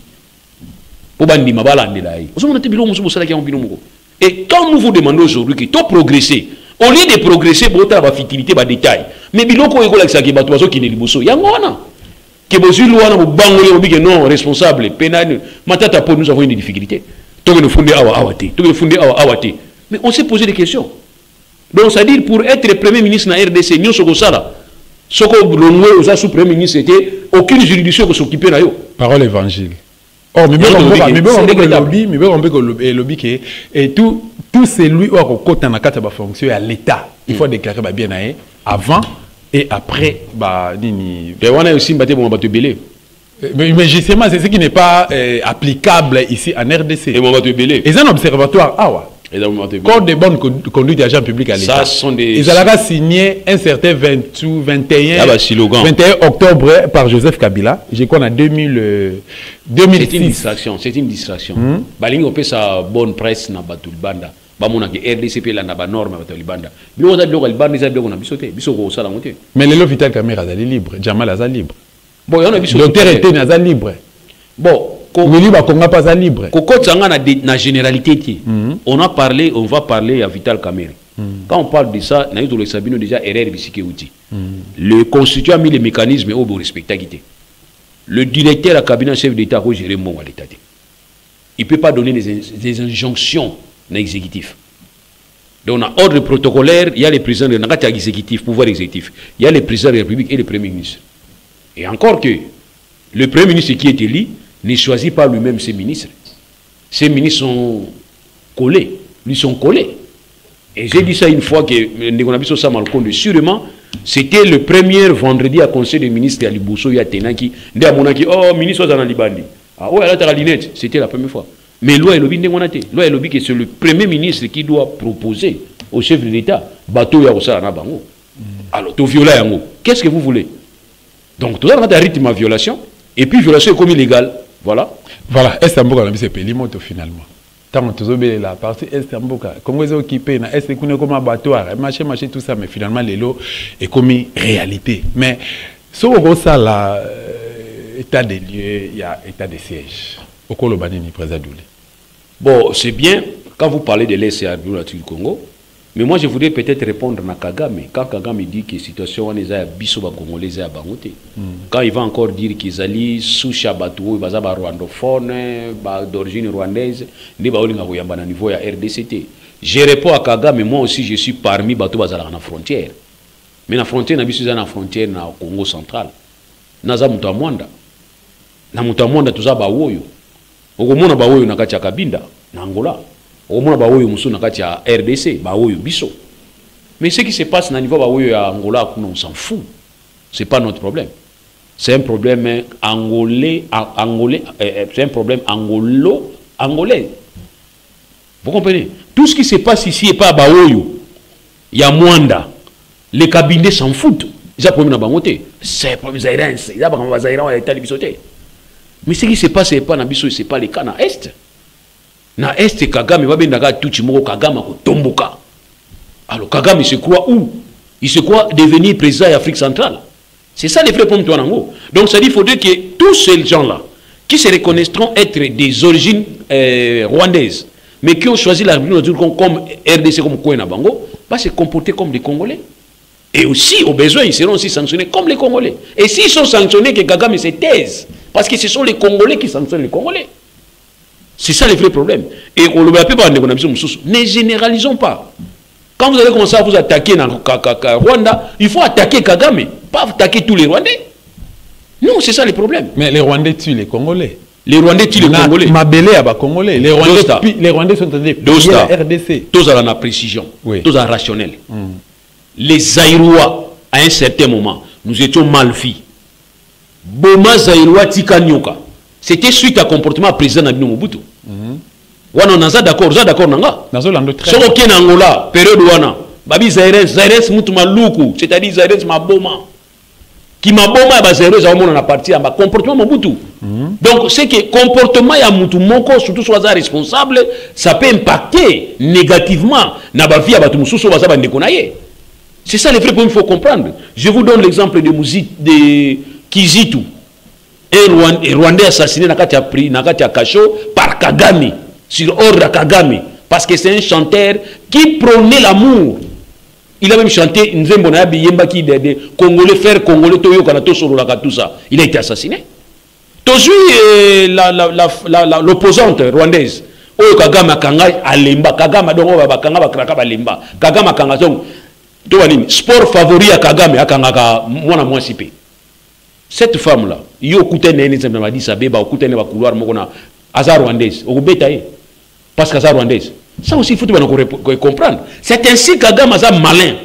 Mpo bandima balandela ye. Ozomona te biloko mosusu bosalaki yango bino moko. Et quand nous vous demandons aujourd'hui que to progresser au lieu de progresser botala bafutilité badétail mais biloko oyo ekolakisaka bato bazokende liboso? Yango wana ke bozwi lo wana bobangoli bobi ke non responsable penani matata po nous avons une difficulté. Tokende funde awa awa te tokende funde awa awa te mais on s'est posé des questions. Donc c'est à dire pour être premier ministre na rdc nyonso kosala soko longwe oza sous premier ministre te aucune juridiction ekosoccupe na yo parole évangile. Or tolobi ke, mibeko c'est mbeko regrettable. elobi mibeko mbeko elobi- elobi ke et tout tout celui oyo akokota na kati ya bafonction ya l'état. Il faut déclarer babien na ye avant et après ba nini. Te wana osimba te boma bato ebele mais, mais justement c'est ce qui n'est pas euh, applicable ici en RDC eboma bato ebele et un observatoire awa eza boma bato ebele code de bonne con- conduite agent public à l'état. Ça, sont des- ils allaient signer un certain 20 ou 21 Ah bah, slogan. 21 octobre par Joseph Kabila. Je crois en 2000 euh, c'est une 2006 distraction c'est une distraction. Balingi kopesa bonne presse na bato libanda bamonaka rdc mpe elanda banorme ya bato ya libanda. Biloko eza biloko ya libanda eza biloko na biso te. Biso kosala yango te. Mais lelo vital camera azali libre jamal aza libre. Bon yango na biso docteur etene aza libre. Bon ko- wili bakonga mpe aza libre. kokotisa nga na, dé- na généralité te. On a parlé on va parler à vital camere quand on parle de ça nayo tolekisa bino déjà erreur euti le constituant a mis les mécanismes oyo borespectaki te. Le directeur à cabinet chef d'état ya l'état te. Il peut pas donner des injonctions na exécutif donc na ordre protocolaire il y a le président de na kati ya exécutif pouvoir exécutif il y a le président de la république et le premier ministre et encore que le premier ministre qui est élu ne choisit pas lui-même ses ministres. Ces ministres sont collés, lui sont collés. Et j'ai dit ça une fois que Ndegonabiso Samalkonde, sûrement, c'était le premier vendredi à conseil des ministres à Liboso, il y a Tenaki, Nde Amonaki, oh, ministre Zana Libandi. Ah ouais, là, t'as la lunette, c'était la première fois. Mais loi Elobi Ndegonate, loi Elobi que c'est le premier ministre qui doit proposer au chef de l'État, bateau ya Osala bango. Alors, tu viola yango. Qu'est-ce que vous voulez? Donc tout ça on a un rythme à violation et puis violation est comme illégale voilà. Voilà. Este ya mboka na biso epeli moto finalement? Ntango tozobelela parti este ya mboka kongo eza okipe na este kuna ekoma abattoir marché marché tout ça mais finalement lelo ekomi réalité. Mais soki okosala euh, état de lieu ya état de siège okoloba nini président dule bon c'est bien quand vous parlez de l'est du Congo mais moi je voudrais peut-être répondre na Kagame. Quand Kagame dit que situation wana eza ya biso bakongolais eza ya bango te quand il va encore dire qu'ezali souche ya bato oyo baza barwandophone ba d'origine rwandaise baolinga koyamba na niveau ya rdc te je réponds à Kagame moi aussi je suis parmi bato bazalaka na frontière. Mais na frontière na biso eza na frontière na congo central naza moto ya mwanda. Na moto ya mwanda bawoyo okomona bawoyo na kati ya kabinda na angola. Okomona bawoyo mosusu na kati ya rdc bawoyo biso. Mais ce qui se passe na niveau bawoyo ya angola kuna on s'en fout. C'est pas notre problème. C'est un problème angolais angolais euh, euh, c'est un problème angolo angolais. Vous comprenez? Tout ce qui se passe ici est pas bawoyo ya mwanda les cabinets s'en foutent. Eza problème na bango te c'est problème zairien eza bakambo bazairien oyo etali biso te mais ce qui se passe epa na biso c'est pas le cas na est. Na est kagame babendaka tuti moko kagame akotomboka. Alors kagame il se croit où? Il se croit devenir président d'Afrique centrale. C'est ça les vrais nango. Donc ça dit il faudrait que tous ces gens là qui se reconnaîtront être des origines euh, rwandaises mais qui ont choisi la République comme, RDC comme Kouena Bango va se comporter comme des Congolais. Et aussi, au besoin, ils seront aussi sanctionnés comme les Congolais. Et s'ils sont sanctionnés, que Kagame se taise. Parce que ce sont les Congolais qui sanctionnent les Congolais. C'est ça le vrai problème. Et on le Ne généralisons pas. Quand vous allez commencer à vous attaquer dans Rwanda, il faut attaquer Kagame, pas attaquer tous les Rwandais. Non, c'est ça le problème. Mais les Rwandais tuent les Congolais. Les Rwandais tuent les Congolais. Mabélé à Congolais. Les Rwandais, les Rwandais sont en train la RDC. Tous à la précision, Oui. tous à rationnel. Les Zaïrois, à un certain moment, nous étions mal faits. Boma Zaïrois Tika Nyoka. C'était suite à comportement président Nabino Mobutu. Wana on a d'accord, on a d'accord un landau très. soko okende angola période wana babi zaires zaires mutu maluku c'est-à-dire zaires maboma. Ki maboma ya bazaire eza omona na parti ya bacomportement mobutu. Donc c'est que comportement ya mutu moko surtout so aza responsable ça peut impacter négativement na bavie ya bato mosusu oyo baza bandeko na ye. C'est ça le vrai problème il faut comprendre. Je vous donne l'exemple de, Muzi- de kizitu un Rwandais assassiné na kati ya pri- na kati ya cachot par Kagame sur ordre à Kagame. Parce que c'est un chanteur qui prônait l'amour. Il a même chanté nzembo na yabi yembaki de, congolais faire congolais toyokana tosololaka tout ça. Il a été assassiné. Tozwi euh, l'opposante rwandaise. Oyo kagame akanga alemba. Kagame donc oyo bakanga bakraka balemba. Kagame akanga donc sport favori ya kagame akangaka mwana mwasi mpe cette femme là yo okutani na ye neti na badis abeba okutani na bakouloir moko na aza rwandaise okobeta ye parce que aza rwandaise ça aussi faut bana comprendre. C'est ainsi kagame aza malin.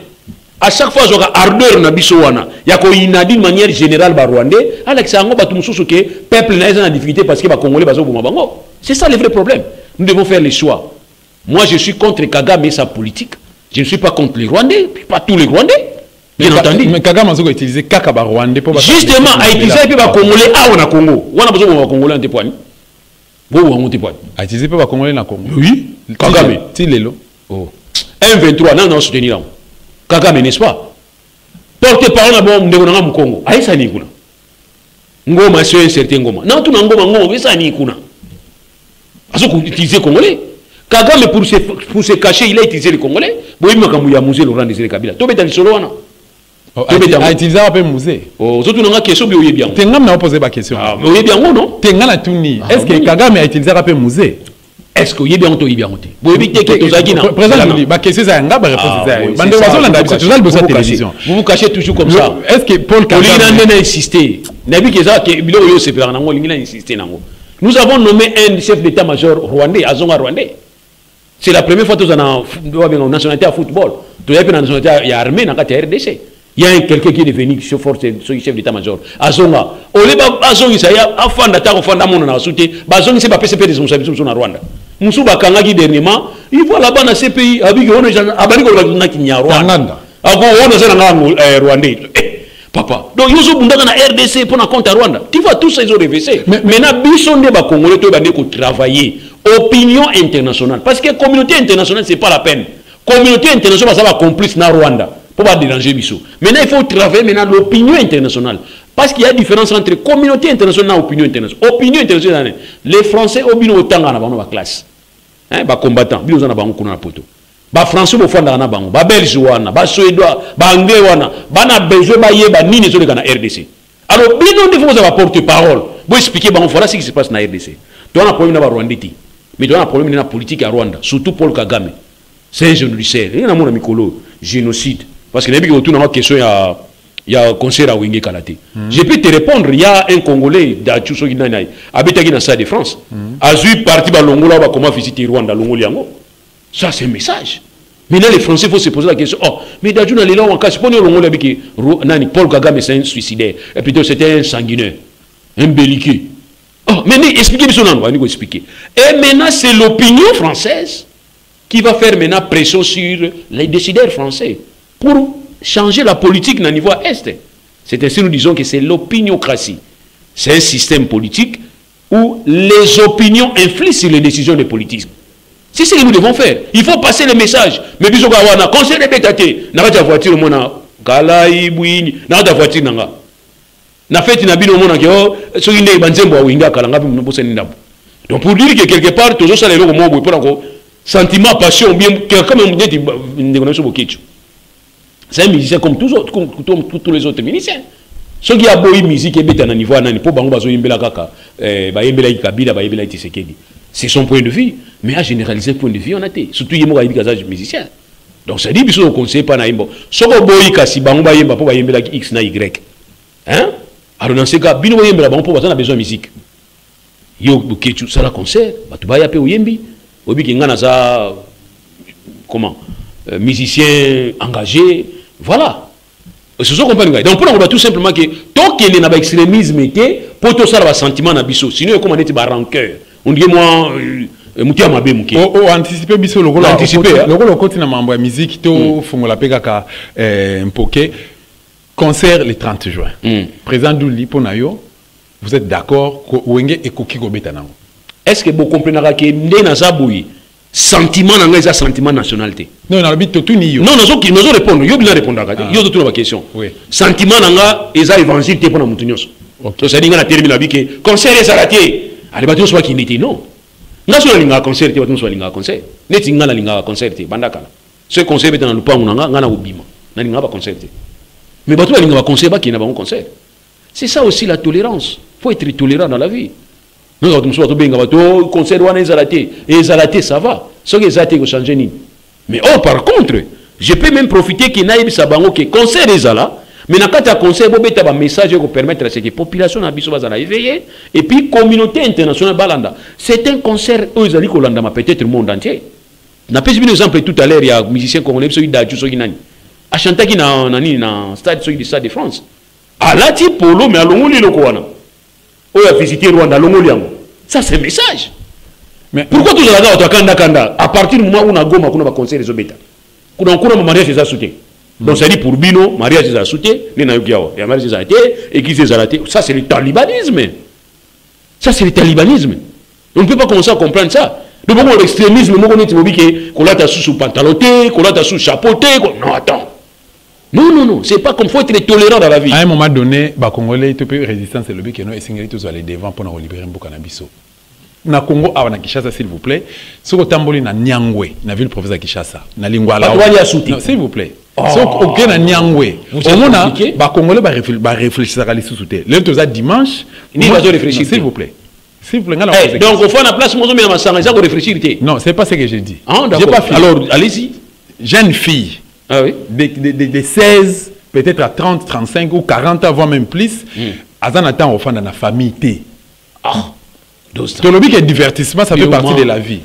À chaque fois azwaka ardeur na biso wana. Ya koyina d'une manière générale barwandais alakisa yango bato mosusu ke peuple na na difficulté parce que bacongolais bazoboma bango c'est ça le vrai problème. Nous devons faire les choix. Moi je suis contre kagame et sa politique. Je ne suis pas contre les rwandais pas tous les rwandais bien entendu Mais Kagame a utilisé Kaka Rwandais pour justement autilize mpe bacongolais. Awa na congo. Wana bozoboma bacongolais nte pwani bobango te pwani A utilisé Congolais na Congo. oui. Kagame. Ti lelo. Oh. 1-23 nani na soutenir kagame n'est-ce pas? Porte parole na bo ndeko nanga mokongo ayesani kuna ngoma so incertain ngoma. Na tuna ngoma ngoma esani kuna azo utiliser congolais. Kagame pour se, pour se cacher il a utilisé le congolais. Makambo ya musée laurent désiré kabila. Tobeta lisolo wana A un peu musée. question n'a posé ma question. Ah, mais non? A tout ni. Est-ce que. Kagame a utilisé un peu musée? est-ce que te ma question c'est un gars, ma réponse Ah, c'est l'a Vous vous cachez- télévision. vous vous cachez toujours comme ça Est-ce que Paul Kagame na oyo insister nango nous avons nommé un chef d'état major rwandais azonga rwandais c'est la première fois toza na babenga nationalité ya football toza mpe na nationalité ya armée kati ya rdc il y a un quelqu'un qui est devenu chef chef d'état major azonga ole bazongisa ye afanda ta kofanda amona na basu te bazongisi bapesi mpe responsabilité mosusu na rwanda. Mosusu bakangaki dernièrement ivoila bana cpi abiki ono abandi kolobaki nyarwanda Tanganda. ako wana aza nanga eh, rwandais eh, papa. Donc yo ozobundaka na rdc mpo na compte ya rwanda. Tu vois tout ça ezoreverse Mais- maintenant biso nde bacongolais to ebande kotravailler opinion internationale. Parce que communauté internationale c'est pas la peine. Communauté internationale baza bacomplice na rwanda mpo badéranger biso maintenant il faut travailler maintenant l'opinion internationale. Parce qu'il y a différence entre communauté internationale na opinion internationale. Opinion internationale les français bino otangaka na bango na baklasse hein, bacombattant bino oza na bango kuna na poto. Bafrançais bofandaka na bango. Babelge wana basuédois baanglais wana bana besoin bayeba nini ezoleka na rdc alors bino nde fo boza baporte parole. Boexplike bango voilà ce qui se passe na rdc toza na problème na barwandais te mais toza na problème na politique ya rwanda. Surtout paul kagame. C'est un génocidaire ye namona mikolo génocide parce que nayebi ke otunanga question ya ya conseil ya wenge kala te je peux te répondre il y a un congolais dachu soki nani aye abetaki na de france. Azwi parti balongola oyo bakoma visite rwanda alongoli yango. Ça c'est un message. Maintenant les français faut se poser la question oh mais dachu na lelo wakasi mponi olongoli abiki nani paul kagame c'est un suicidaire. Et plutôt c'était un sanguinaire un belliqueux. Oh mais ni expliquez biso nano bandi koexpliquer et maintenant c'est l'opinion française qui va faire maintenant pression sur les décideurs français pour changer la politique au niveau est. C'est ainsi nous disons que c'est l'opiniocratie. C'est un système politique où les opinions influent sur les décisions des politiques. C'est ce que nous devons faire. Il faut passer le message. Mais bisous kawana conseil de bétaté. Na ta voiture bwini na ta voiture. Na na bino mona ko so inde banzembo wa winga kala ngapi mno bosa ndambo. Donc pour dire que quelque part toujours ça les encore sentiment passion bien dit so bokicho. C'est un musicien comme tous autres comme tous les autres musiciens. soki aboyi musique niveau bayembelaki kabila bayembelaki tisekedi c'est son point de vue. Mais à généraliser point de vue on a te surtout ye moko ayebi kaza musicien. Donc ça dit biso oconseille mpa na ye mbo soki oboyi kasi bango bayemba mpo bayembelaki x na y. Hein? Alors dans ce cas baza na besoin ya musique. Yo boketu sala concert. Oyembi oyebiki nga naza comment? Euh, musicien engagé voilà. Ce sont compagnie donc pour tout simplement que tant qu'il est dans l'extrémisme était pour tout ça le sentiment na biso sinon comment dit ba rancœur? On dit moi mutia mabe muke o o anticiper biso lokolo anticiper lokolo koti na mambo ya musique to fungola pe kaka mpoke concert le 30 juin. Mm. président Douli pona yo vous êtes d'accord wenge ekoki kobeta nango est-ce que vous comprenez que nde naza boye sentiment na ngai eza sentiment nationalité non nalobi totuni yo. Non nazo répondre. Yo bina répondaka. Te Ah. yo totuna baquestion sentiment na nga eza évangile te mpona motu nyonso. Ok. to sadi nga na telemi nabi ke concert ezala te. Ale bato nyonso bakende te. Non. Nga so nalingaka concert te bato nyonso balingaka concert. Neti nga nalingaka concert te banda kala. So concert beta na lupangu na nga nga na kobima nalingaka baconcert te. Mais bato balingaka baconcert bakende na bango concert. C'est ça aussi la tolérance. Faut être tolérant dans la vie nanga bato mosusu batobenga bato concert wana ezala te ezala te ça va. Soki eza te ekochange nini. Mais oh par contre je peux même profiter ke nayebisa bango ke concert ezala mais na kati ya concert bobeta bamessage ekopermettre ce que population na biso bazala éveillé et puis communauté internationale balanda. C'est un concert oyo ezali kolandama peut-être monde entier. Napesi bino exemple tout à l'heure ya musicien congolais soki daju soki nani achantaki na, na nini na stade soki de stade de france. Alati polo mais alongoli eloko wana oyo avisite rwanda alongoli yango. Ça c'est message. Mais pourquoi tozalaka bato akandakanda à partir du moment où na goma kuna baconcert ezobeta kuna kuna ma mariage eza su te donc ça dit pour bino mariage ezala su te nde nayoki awa. Ya mariage ezala te église ezala te ça c'est le talibanisme. Ça c'est le talibanisme. On ne peut pas commencer à comprendre ça. Donc bongo l'extrémisme moko neti bobi ke kolata susu pantalon te kolata susu chapeau te ko- non attends non non non c'est pas comme faut être tolérant dans la vie. À un moment donné bakongolais to mpe résistance elobi keno esengeli tozwa le devant mpona kolibere mboka na biso. Na congo awa na kinshasa s'il vous plaît. Soki otamboli na nyangwe na ville province ya kinshasa. Na lingwala. S'il vous plaît. Oh. soki oke na nyangwe Vous êtes omona compliqué. bakongolais barefl- barefléchisaka lisusu te lelo toza dimanche Nini Moi- bazoréfléchir Non, s'il vous plaît. S'il vous plaît na Eh, donc ofaa na place mozomela masanga eza korefléchir te non c'est pas ce que j'ai dit. Ah, j'ai pas fini. Alors allez-y. Jeune fille ah oui. De, de, de, de 16 peut-être à 30 35 ou 40 ans voire même plus aza na temps ofanda na famille te ah tolobi ke divertissement ça fait partie de la vie.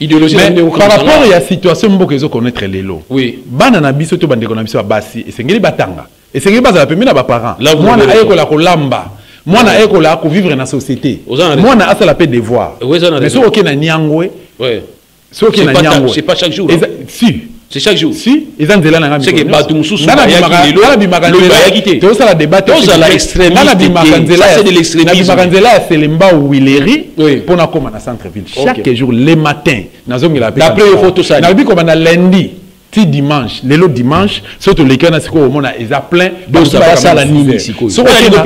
par rapport ya situation mboka ezokonnaître lelo Oui. bana na biso to bandeko na biso ya basi esengeli batanga esengeli bazala pembe na baparent Là, vous mwana avez raison. ayekola kolamba. Mwana ayekola kovivre na société. Oza na raison. mwana asala mpe devoir. Oui, oza na mais raison. soki oke na nyangwe ouais. soki C'est oke na pas ta- nyangwe. c'est pas chaque jour, Eza- si c'est chaque jour si eza nzela na nga C'est que mikolo bato nyonso. mosusu bayaki lelo, lobi bayaki te. tozosala débat Tozala extrémiste nzela c'est de l'extrémisme. na bimaka nzela ya selemba wileri koma na centre ville chaque jour le matin nazongela mpe D'après yo, faut tosala. lundi ti dimanche lelo dimanche so toleki wana sikoyo omona eza plein basala nini 6 heures. sikoyo? Soki Wana oke lindo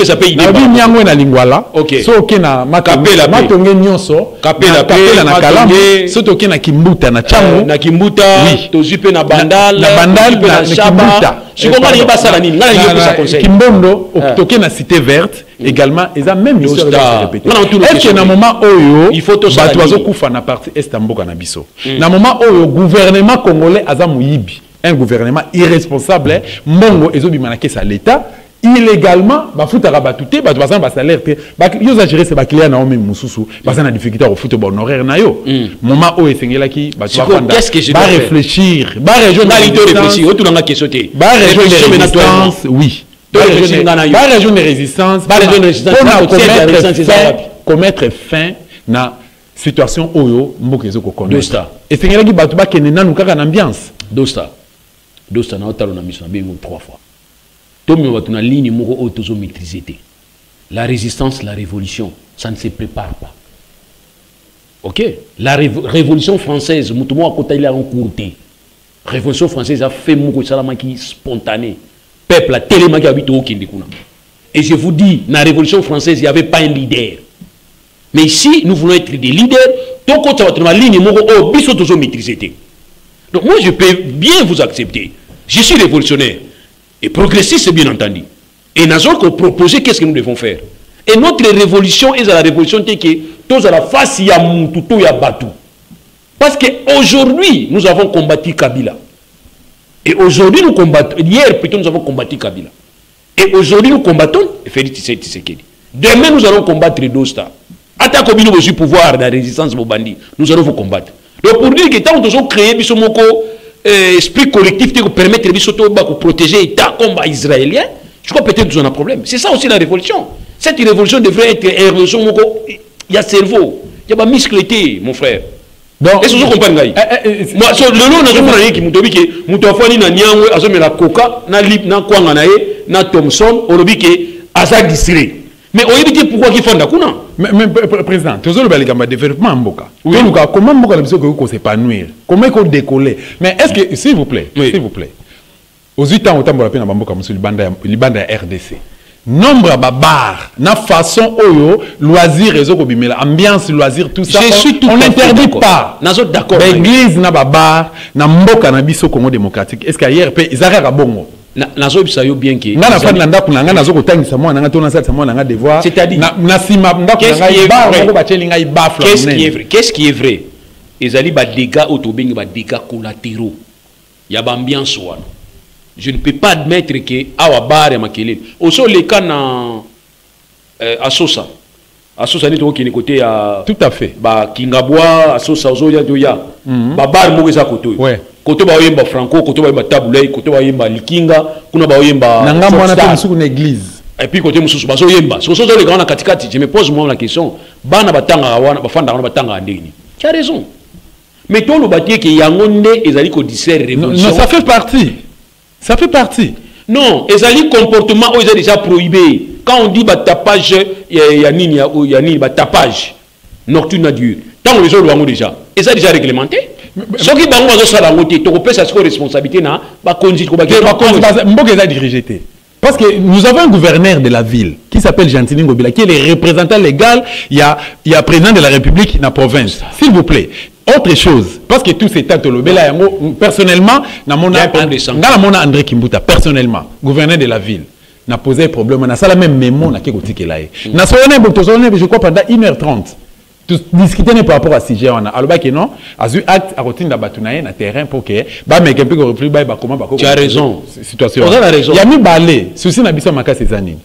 na- lingwala so oke na Matonge- nyonso Kapela na- kalamu so toke na kimbuta na cango na kimbuta tozwi mpe na bandal na bandal na kimbuta kimbondo Ah. toke na cité verte également eza même histoire Yosta. eza korepete. Nga na moment oyo Il faut tosala bato bazokufa na partie est ya mboka na biso. Na moment oyo gouvernement congolais aza moyibi. Un gouvernement irresponsable. Mbongo ezobima na kesi ya l'état illégalement bafutaka bato te bato baza na basalaire te yo oza géré se baclient na yo meme mosusu baza na difficulté ya kofuta bahonoraire na yo. Moment oyo esengelaki bato Siko, bafanda qu'est-ce que je dois faire? baréfléchir barejoindre résistance. oui. Mpona commettre fin- na situation oyo mboka ezo kokonnaître Dosta. esengelaki bato bakende nanu kaka na ambiance. Dosta dosta na otalo na miso na bengo trois fois la résistance la révolution ça ne se prépare pas. Ok? La révo- révolution française moto moko akotali yango cour révolution française afe moko esalamaki spontané. Peuple atelemaki abi tookende kuna. Et je vous dis na révolution française il y avait pas un leader. Mais ici nous voulons être des leaders. Tokota bato na ligne moko oyo biso donc moi, je peux bien vous accepter. Je suis révolutionnaire et progressiste, bien entendu. Et nous avons proposé qu'est-ce que nous devons faire? Et notre révolution est à la révolution telle que tous à la face, il y a y a Batou. Parce qu'aujourd'hui, nous avons combattu Kabila. Et aujourd'hui, nous combattons, hier plutôt, nous avons combattu Kabila. Et aujourd'hui, nous combattons Félix. Demain, nous allons combattre Dosta. Attaque au pouvoir de la résistance. Nous allons vous combattre. Donc, pour dire que tant que nous avons créé biso moko, euh, esprit collectif qui permettre ko protéger l'État comme ba israélien, je crois peut-être que nous avons un problème. C'est ça aussi la révolution. Cette révolution devrait être une révolution. Il y a cerveau, il y a mon frère. donc Est-ce que vous comprenez Eh, eh, eh, moi so lelo nazomona ye ki moto obi ke moto afandi na niangwe azomela koka na lip na kwanga na na olobi ke aza distrait mais oyebi te pourquoi kifanda kuna président, tozoloba likambo ya développement mboka. Toluka comment mboka na biso okoki kosépanouir? Comment ekodécoller mais est ce que s'il vous plaît Oui. s'il vous plaît ozwi ntango otambola mpe na bamboka mosusu libanda ya- rdc nombre ya babar na façon oyo loisir ezokobimela ambiance loisir tout ça Je on- tout on à n'interdit pas. Nazo d'accord baéglise na babar na mboka na biso congo démocratique. Est ce que ayer mpe eza kaka bongo Na- nazoyebisa yo bien ke nga na fandi na ndako na ngai nazokotangisa mwana na ngai to nasalisa mwana na ngai devoir na nsima ndako na ngai est bar vrai? moko batieli ngai bafle qu'est-ce qui est vrai? Ezali badégâts oyo tobengi badégâts collatéraux. Ya baambiance wana. Je ne peux pas admettre ke awa bar ya makelele. Osoleka na euh, asosa. Asosa nde tokokende kote ya tout à fait. bakingabwa asosa ozoya toya babar moko eza kote oyo. Ouais. Kote baoyemba franco kote baoyemba tabulei kote baoyemba likinga kuna baoyemba na ngambo wana Foxstar. mosuku na église. Et puis côté mosusu bazoyemba soki ozoleka wana katikati je me pose moi la question bana batangaka wana bafandaka wana batangaka ndenge nini tu as raison. Mais toloba te ke yango nde ezali kodistraire non, révolution. Non, ça fait partie. Ça fait partie. Non ezali comportement oyo eza déjà prohibé. Quand on dit batapage ya, nini ya, nini batapage. Nocturne na dieu. Ntango ezoloba yango déjà. Eza déjà réglementé soki bango bazosala yango te tokopesa sikoyo responsabilité na bakonzi baza- mboka eza dirigé te. Parce que nous avons un gouverneur de la ville qui s'appelle Gentini Ngobila qui est le représentant légal il y a il y a président de la République na province. S'il vous plaît autre chose parce que tout ces yango personnellement a un na mona André Kimbuta personnellement gouverneur de la ville na posé problème na sala même mémo na ke kotikela ye. Na je crois pendant 1h30 discuter ne par rapport à sujet wana alobaki non. Azwi acte akotinda bato na ye na terrain pour que bameke mpe korepli baye bakoma bako Tu as raison. situation. Ya mibale susi na biso ya makasi eza nini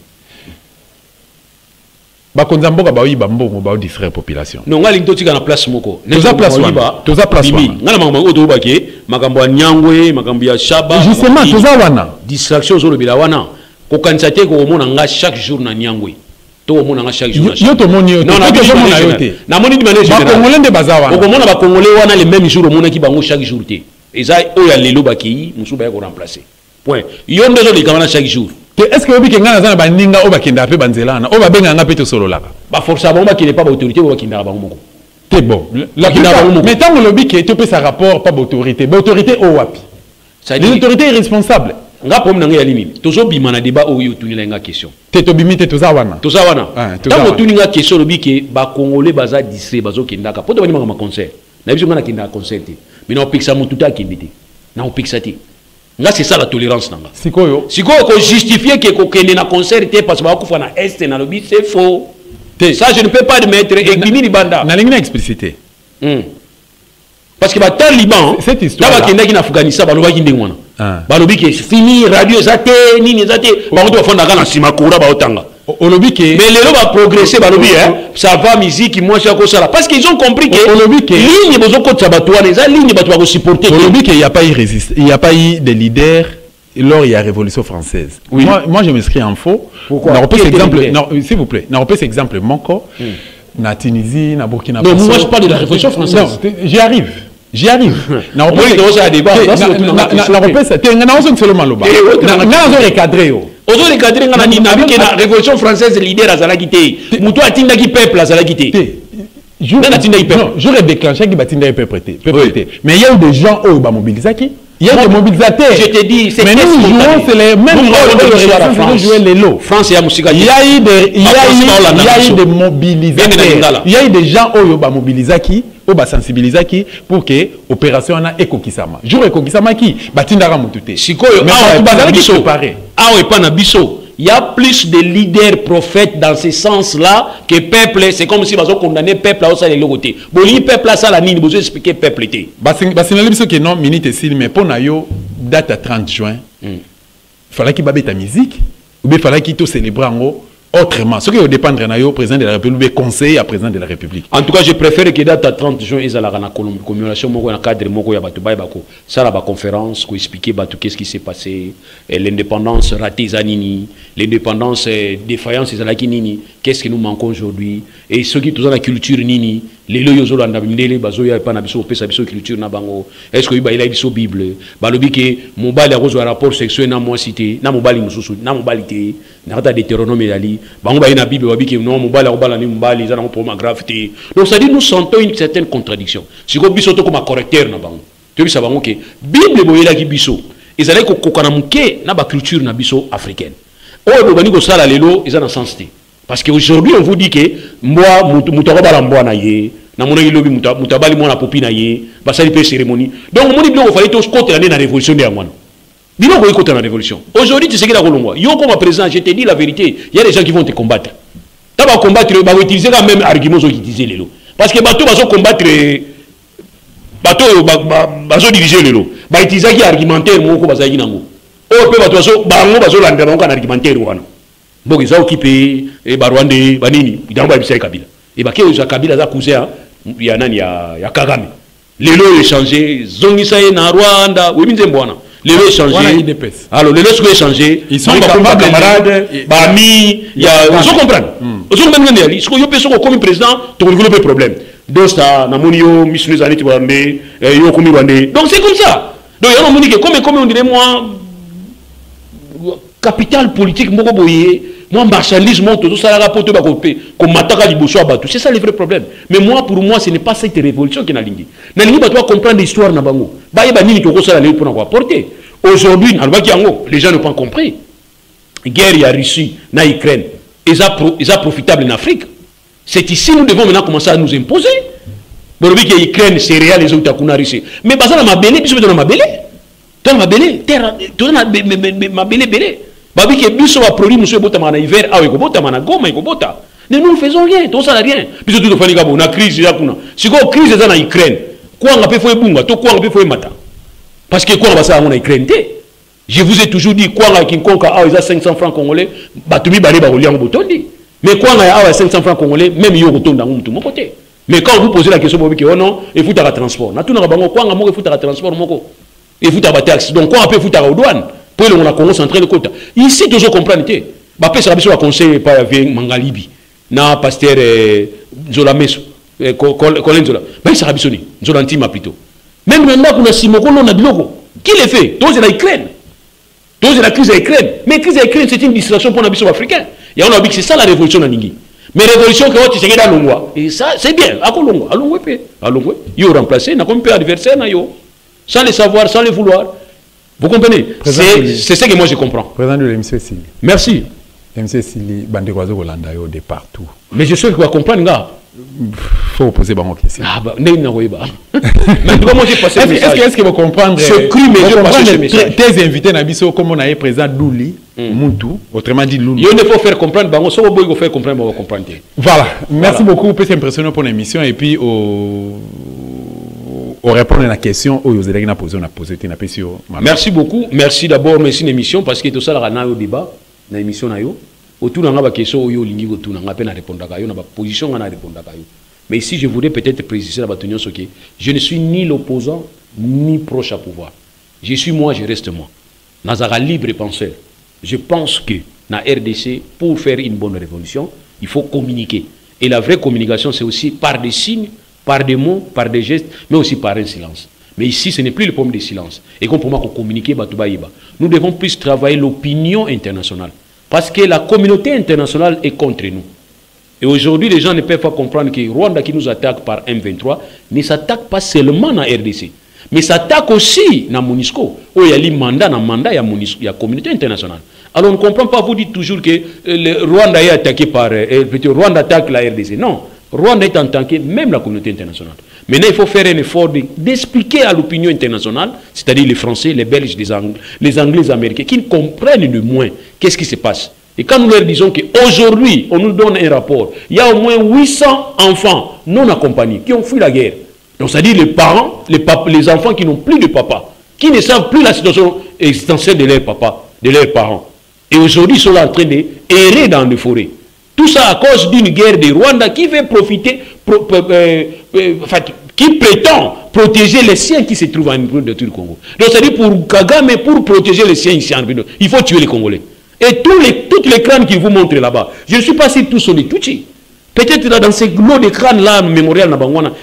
bakonzi ya mboka baoyiba mbongo baodistraire population. Non nga lingi totika na place moko. Toza place wana. Oyiba, Toza place bimi. wana. nga na makambo oyo toyobake makambo ya nyangwe makambo ya shaba justement toza wana. Distraction ozolobela wana. Kokanisa te kokomona nga chaque jour na nyangwe to komona nga chaque jour Yo- na Shaba. yo tomoni yo tozomona yo te. namoni de manière générale. bakongole nde baza wana. Okomona bakongole wana le même jour omonaki bango chaque jour te. Eza oyo ya lelo bakei mosusu baya koremplace point. Yo nde ozoleka wana chaque jour. Te est ce que oyebi ke ngai naza na baninga oyo bakendaka mpe banzela wana? Oyo babengaka nga mpe tosololaka. Baforce bango bakende pa baautorité oyo bakendaka bango moko. Te bon. Mais ntango olobi ke topesa rapport pa baautorité baautorité oyo wapi? Autorités irresponsables nga problème na ngai yali nini tozobima na débat oyo otunela nga question. Te tobimi te toza wana. Toza wana. Ah, ntango otuni nga question olobi ke bakongole baza distrait bazokendaka mpo to bandimaka maconcert na biso nga nakendaka concert te. Mais naopekisa motu te akende te. Naopekisa te. Nga c'est ça la tolérance na nga sikoyo sikoyo kojustifie ke kokende na concert te parce bakufa na este nalobi c'est faux. Te ça je ne peux pas admettre ekimi libanda nalingi na explicité. Hmm. parce que bataliban Cette histoire ta là- bakendaki na afghanistan balobaki ndenge wana. Balobi ke fini radio eza te nini eza te. Bango to bafandaka na nsima kora baotanga. Olobi ke mais lelo baprogresse balobi hein, ça va musique mwasi akosala parce qu'ils ont compris ke Olobi ke- ligne bozokotisa bato wana eza ligne bato bakosupporte te olobi qu'il n'y a pas eu résist il n'y a pas eu de leader lors il y a révolution française. Oui. moi, moi je m'inscris en faux. Pourquoi? Exemple non, s'il vous plaît na repese exemple moko na Tunisie, na Burkina Non, Faso. moi, je parle de la Révolution française. Non, j'y arrive. J'y arrive. Na débats. Te- nga naozo solo maloba. Ouais, Na na- nga nazo recadrer yo. ozo recadre nga na nini nabi ke na révolution française leader azalaki te moto atindaki peuple azalaki te Te. Jour Nani atindaki peuple? Non, jour déclenché qui batindaki peuple te. Peuple Oui. te. Mais il y a eu des gens oyo ba mobilisaki. Il y a des mobilisateurs. Je te dis, c'est Mais nous jouons c'est les mêmes Nous rôles que jouaient les lots. france Il y a eu des, il y a eu, c'est pas il y a eu Orlando. des mobilisateurs. Il y a eu des gens oyo ba mobilisaki, oyo ba sensibilisaki pour que opération na ekokisama. Jour ekokisama qui batindaka mutu te. sikoyo bazalaki préparé. awa epa na biso. Il y a plus de leaders prophètes dans ce sens là que peuple. C'est comme si bazo condamner peuple aosala eloko te. Bolingi peuple asala nini? Bozo expliquer peuple te. Basingali biso ke non minute mais mpo na yo date ya 30 juin falaki babeta musique? Ou bien falaki tocélébre yango autrement. Soki odépendre na yo président de la république conseiller ya président de la république. En tout cas je préfère que date à 30 juin ezalaka na colom- commémoration moko na cadre moko ya bato baye bakosala baconférence koexpliquer bato qu'est-ce qui s'est passé l'indépendance raté eza nini l'indépendance eh, défaillance ezalaki nini qu'est-ce que nous manquons aujourd'hui et soki toza na culture nini lelo oyo ozolanda mindele bazoya epa na biso kopesa biso culture na bango. Est ce que oyo bayelaki biso bible? Balobi ke mobali akozwa rapport sexuel na mwasi te na mobali mosusu na mobali te na kata deutéronome ezali. Bango baye na bible babi ke non mobali akobala ni mobali eza nango problème grave te. Donc c'est à dire nous sentons une certaine contradiction. Sikoyo biso tokoma correcteur na bango. Toyebisa bango ke bible boyelaki biso. Ezalaki kokoka na moke na baculture na biso africaine. Oyo bobandi kosala lelo eza na sens te parce que aujourd'hui on vous dit que mutu akobala mbwa na ye. Namonaki lobi mutu mutu abali mwana popi na ye. Basali mpe cérémonie. Donc omoni biloko fali tokotela nde na révolution nde yango wana biloko ekota na révolution. Aujourd'hui tisekela kolongwa yo koma président je te dis la vérité il y a des gens qui vont te combattre. Ta bacombattre bakoutilize ka même argument ozokitilize lelo. Parce que bato bazocombattre bato oyo ba- ba- bazodirige lelo. Bautilisaki argumentaire moko bazalaki nango oyo mpe bato bazo- bango bazolandela bango ka na argumentaire wana mboka eza okipe e barwande banini itango bayebisaki kabila. Ebake oyo za kabila aza cousin ya- nani ya, ya kagame. Lelo oyo échange zongisa ye na rwanda oyebi nzembo wana. Lelo échange. Alors lelo soki échange bacamarade bami ozo comprendre. ozo comprendre ngani yali sikoyo yo mpe soki okomi président tokolikolo mpe problème. Dosta namoni yo miso no eza neti rwande eh, yo okomi rwande donc c'est comme ça. Donc yango namoni ke comme comme on dirait moi capital politique moko boye. Moi marchandise moko tozosalaka po to bakope komataka liboso ya bato. C'est ça le vrai problème. Mais moi pour moi ce n'est pas cette révolution ke nalingi. Nalingi bato bacomprendre histoire na bango. Bayeba nini tokosala lelo mpona koaporte aujourd'hui nalobaki yango les gens n'ont pas compris. Guerre ya russie na ukraine eza, pro, eza profitable en afrique. C'est ici nous devons maintenant commencer à nous imposer. Bolobi ke ukraine céréale ezouta kuna russie. Mais baza na mabele biso na mabele. To na mabele terre na be- mabele ebele babi ke biso baproduit mosusu ebotamaka na hiver awa ekobotama na goma ekobota mais nous ne faisons rien tosala rien. Biso tu tofani kabo na crise eza kuna sikoyo crise eza na ukraine kwanga mpe fo ebunga to kwanga mpe fo emata parce que kwanga basala yango na ukraine te je vous ai toujours dit kwanga ya kinkonka awa eza 500 francs congolais bato mibale bakolia yango botondi mais kwanga ya awa ya 500 francs congolais même yo kotonda yango motu moko te mais quand vous posez la question bobi ke oh non efutaka transport. Natunaka bango kwanga moko efutaka transport moko efutaka bataxe donc kwanga mpe efutaka odwane mpo elongo na congo central ekota ici tozo comprendre te. Bapesaka biso baconseil epai ya vie mangalibi. Na paster eh, nzola meso. Eh, Ko- Kol- kole nzola bayisaka biso nini nzola ntima plutôt. Même na ndako na nsima okolonda biloko. Qui le fait? Tozela ukraine. Tozela crise ukraine. Mais crise ukraine c'est une distraction mpona biso baafricain yango na biki c'est ça la révolution na ningi mais révolution ke o tshisekedi alongwa c'est bien. Akolongwa alongwe mpe alongwe yo remplacer nakomi mpe adversaire na yo. Sans le savoir sans le vouloir vous comprenez c'est c'est ce que moi je comprends. Président de esili merci. Émission esili bandeko azokolanda yo de partout. Mais je suis que comprendre nga faut poser bango question. Ah bah ndenge nakoyeba mais en tout cas moi j'ai passé Est-ce le message est-ce que vous comprenez Ce cru, mais je passe ce message. tes invités na biso comme on a président Douli Muntu autrement dit yo ne faut faire comprendre soko boyi ko faire comprendre bango comprendre. Voilà, merci beaucoup. Pour cette impression pour l'émission et puis au au répondre à la question où vous allez poser on a posé merci beaucoup. Merci d'abord merci na émission parce que tosalaka na yo débat na émission na yo otuna nga baquestion oyo olingi kotuna nga mpe na répondaka yo na baposition nga na répondaka yo mais ici je voudrais peut-être préciser na bato nyonso ke je ne suis ni l'opposant ni proche à pouvoir. Je suis moi je reste moi. Nazalaka libre penseur. Je pense que na rdc pour faire une bonne révolution il faut communiquer. Et la vraie communication, c'est aussi par des signes, par des mots, par des gestes, mais aussi par un silence. Mais ici, ce n'est plus le problème du silence. Et comme pour moi, communiquer, nous devons plus travailler l'opinion internationale. Parce que la communauté internationale est contre nous. Et aujourd'hui, les gens ne peuvent pas comprendre que Rwanda qui nous attaque par M23 ne s'attaque pas seulement dans RDC, mais s'attaque aussi dans MONUSCO, où il y a le mandat, mandat, il y a MONUSCO, communauté internationale. Alors on ne comprend pas, vous dites toujours que euh, le Rwanda est attaqué par, euh, euh Rwanda attaque la RDC. Non, Rwanda est attaqué même la communauté internationale. Maintenant, il faut faire un effort d'expliquer à l'opinion internationale, c'est-à-dire les Français, les Belges, les Anglais, les Américains, qu'ils comprennent le moins qu'est-ce qui se passe. Et quand nous leur disons qu'aujourd'hui, on nous donne un rapport, il y a au moins 800 enfants non accompagnés qui ont fui la guerre. Donc, c'est-à-dire les parents, les, les enfants qui n'ont plus de papa, qui ne savent plus la situation existentielle de leur papa, de leurs parents. Et aujourd'hui, ils sont là en train d'errer dans les forêts. Tout ça à cause d'une guerre de Rwanda qui veut profiter, euh, euh, qui prétend protéger les siens qui se trouvent en de tout le Congo. Donc, c'est-à-dire pour Kagame, pour protéger les siens ici en il faut tuer les Congolais. Et tous les, toutes les crânes qu'il vous montre là-bas, je ne suis pas sûr tous sont des Tutsis. Peut-être dans ces lots de crânes là, mémorial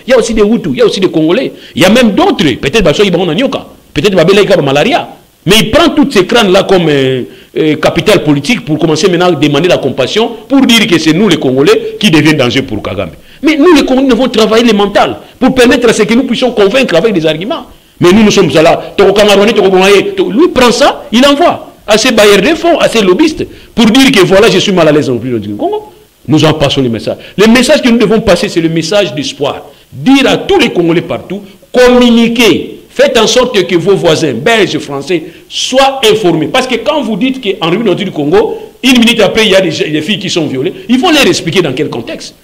il y a aussi des Hutus, il y a aussi des Congolais. Il y a même d'autres, peut-être ont Nyoka, peut-être ont malaria. Mais il prend tous ces crânes-là comme euh, euh, capital politique pour commencer maintenant à demander la compassion, pour dire que c'est nous les Congolais qui deviennent dangereux pour Kagame. Mais nous les Congolais devons travailler le mental pour permettre à ce que nous puissions convaincre avec des arguments. Mais nous, nous sommes là. Lui prend ça, il envoie à ses bailleurs de fonds, à ses lobbyistes, pour dire que voilà, je suis mal à l'aise en plus du Congo. Nous en passons les messages. Le message que nous devons passer, c'est le message d'espoir. Dire à tous les Congolais partout, communiquer. Faites en sorte que vos voisins, belges, français, soient informés. Parce que quand vous dites qu'en République du Congo, une minute après, il y a des, filles qui sont violées, il faut leur expliquer dans quel contexte.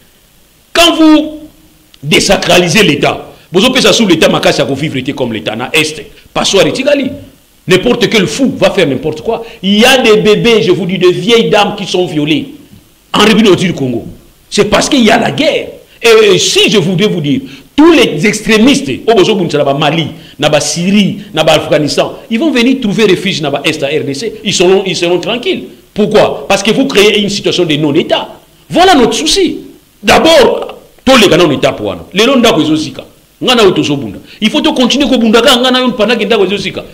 Quand vous désacralisez l'État, vous ça sous l'État, ma casse à vivre comme l'État, na Est, pas soit Tigali. N'importe quel fou va faire n'importe quoi. Il y a des bébés, je vous dis, de vieilles dames qui sont violées en République du Congo. C'est parce qu'il y a la guerre. Et si je voudrais vous dire, tous les extrémistes, au Mali, Naba Syrie, Naba Afghanistan, ils vont venir trouver refuge dans Est à RDC. Ils seront, ils seront tranquilles. Pourquoi? Parce que vous créez une situation de non-État. Voilà notre souci. D'abord, tous les gars non-État pour nous. Les non il faut continuer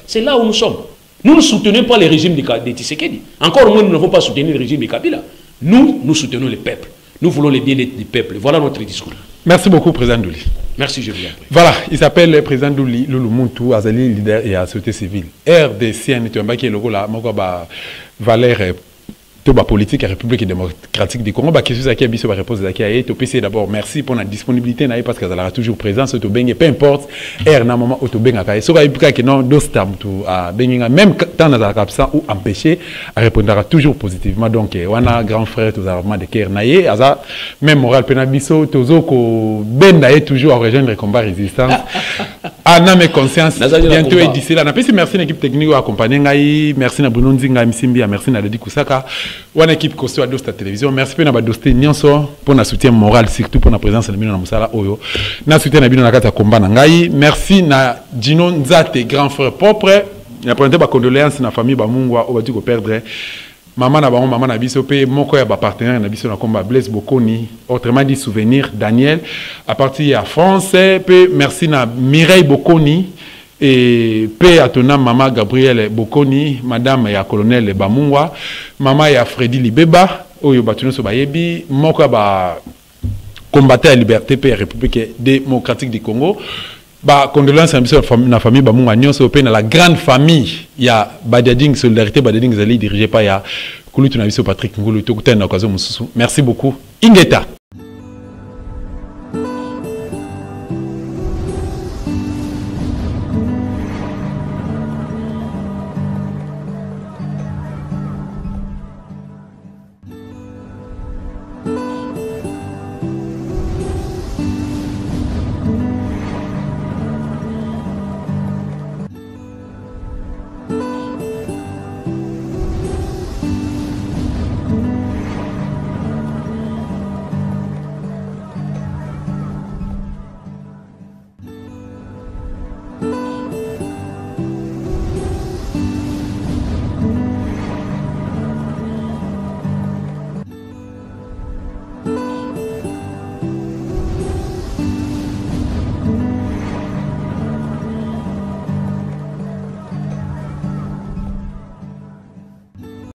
c'est là où nous sommes nous ne soutenons pas le régime de, de Tshisekedi encore moins nous ne devons pas soutenir le régime de Kabila nous nous soutenons le peuple nous voulons le bien-être du peuple voilà notre discours Merci beaucoup, Président Douli. Merci, je vous Voilà, il s'appelle le Président Douli Loulou Muntu, Azali, leader et à société civile. RDC, qui est le rôle, Valère to ba politique ya république démocratique du congo. Bakestion ezalaki ya biso baréponse ezalaki ya ye topesi ye d'abord merci pour la disponibilité na ye parce que azalaka toujours présent tobenge peu importe aire na moment oyo tobengaka ye soki non dosta motu abengi nga même temps nazalaka absent ou empêché arépondaka toujours positivement. Donc wana grand frère tozala vraiment de cœur na ye aza même moral mpe na biso tozo kobenda ye toujours arejoindre combat résistance ana me conscience bientôt edisela napesi merci na équipe technique oyo accompagne ngai merci na bruno nzinga misimbia merci na lodi kusaka. Wana équipe kosto ya dosta télévision. Merci mpe na badoste nyonso mpo na soutien moral surtout mpo na présence na bino na mosala oyo. Na soutien na bino na kati ya komba na ngai merci na dino nzate grand frère propre. Na présente bacondoléance na famille bamungwa oyo bati koperdre mama na bango mama na biso mpe moko ya bapartenaire na biso na komba blaise bokoni. Autrement dit souvenir daniel. À partir ya france merci na mireille bokoni. Et mpe atona mama gabriel bokoni madame ya colonel bamungwa mama ya fredi libeba oyo bato nyonso bayebi moko ya bacombatant liberté mpe ya république démocratique du congo bacondoléance na biso na famille bamungwa nyonso mpe na la grande famille. Ya badiading solidarité badiading ezali dirige pa ya kulutu na biso patrick ngulu tokutani na occasion mosusu merci beaucoup. Ingeta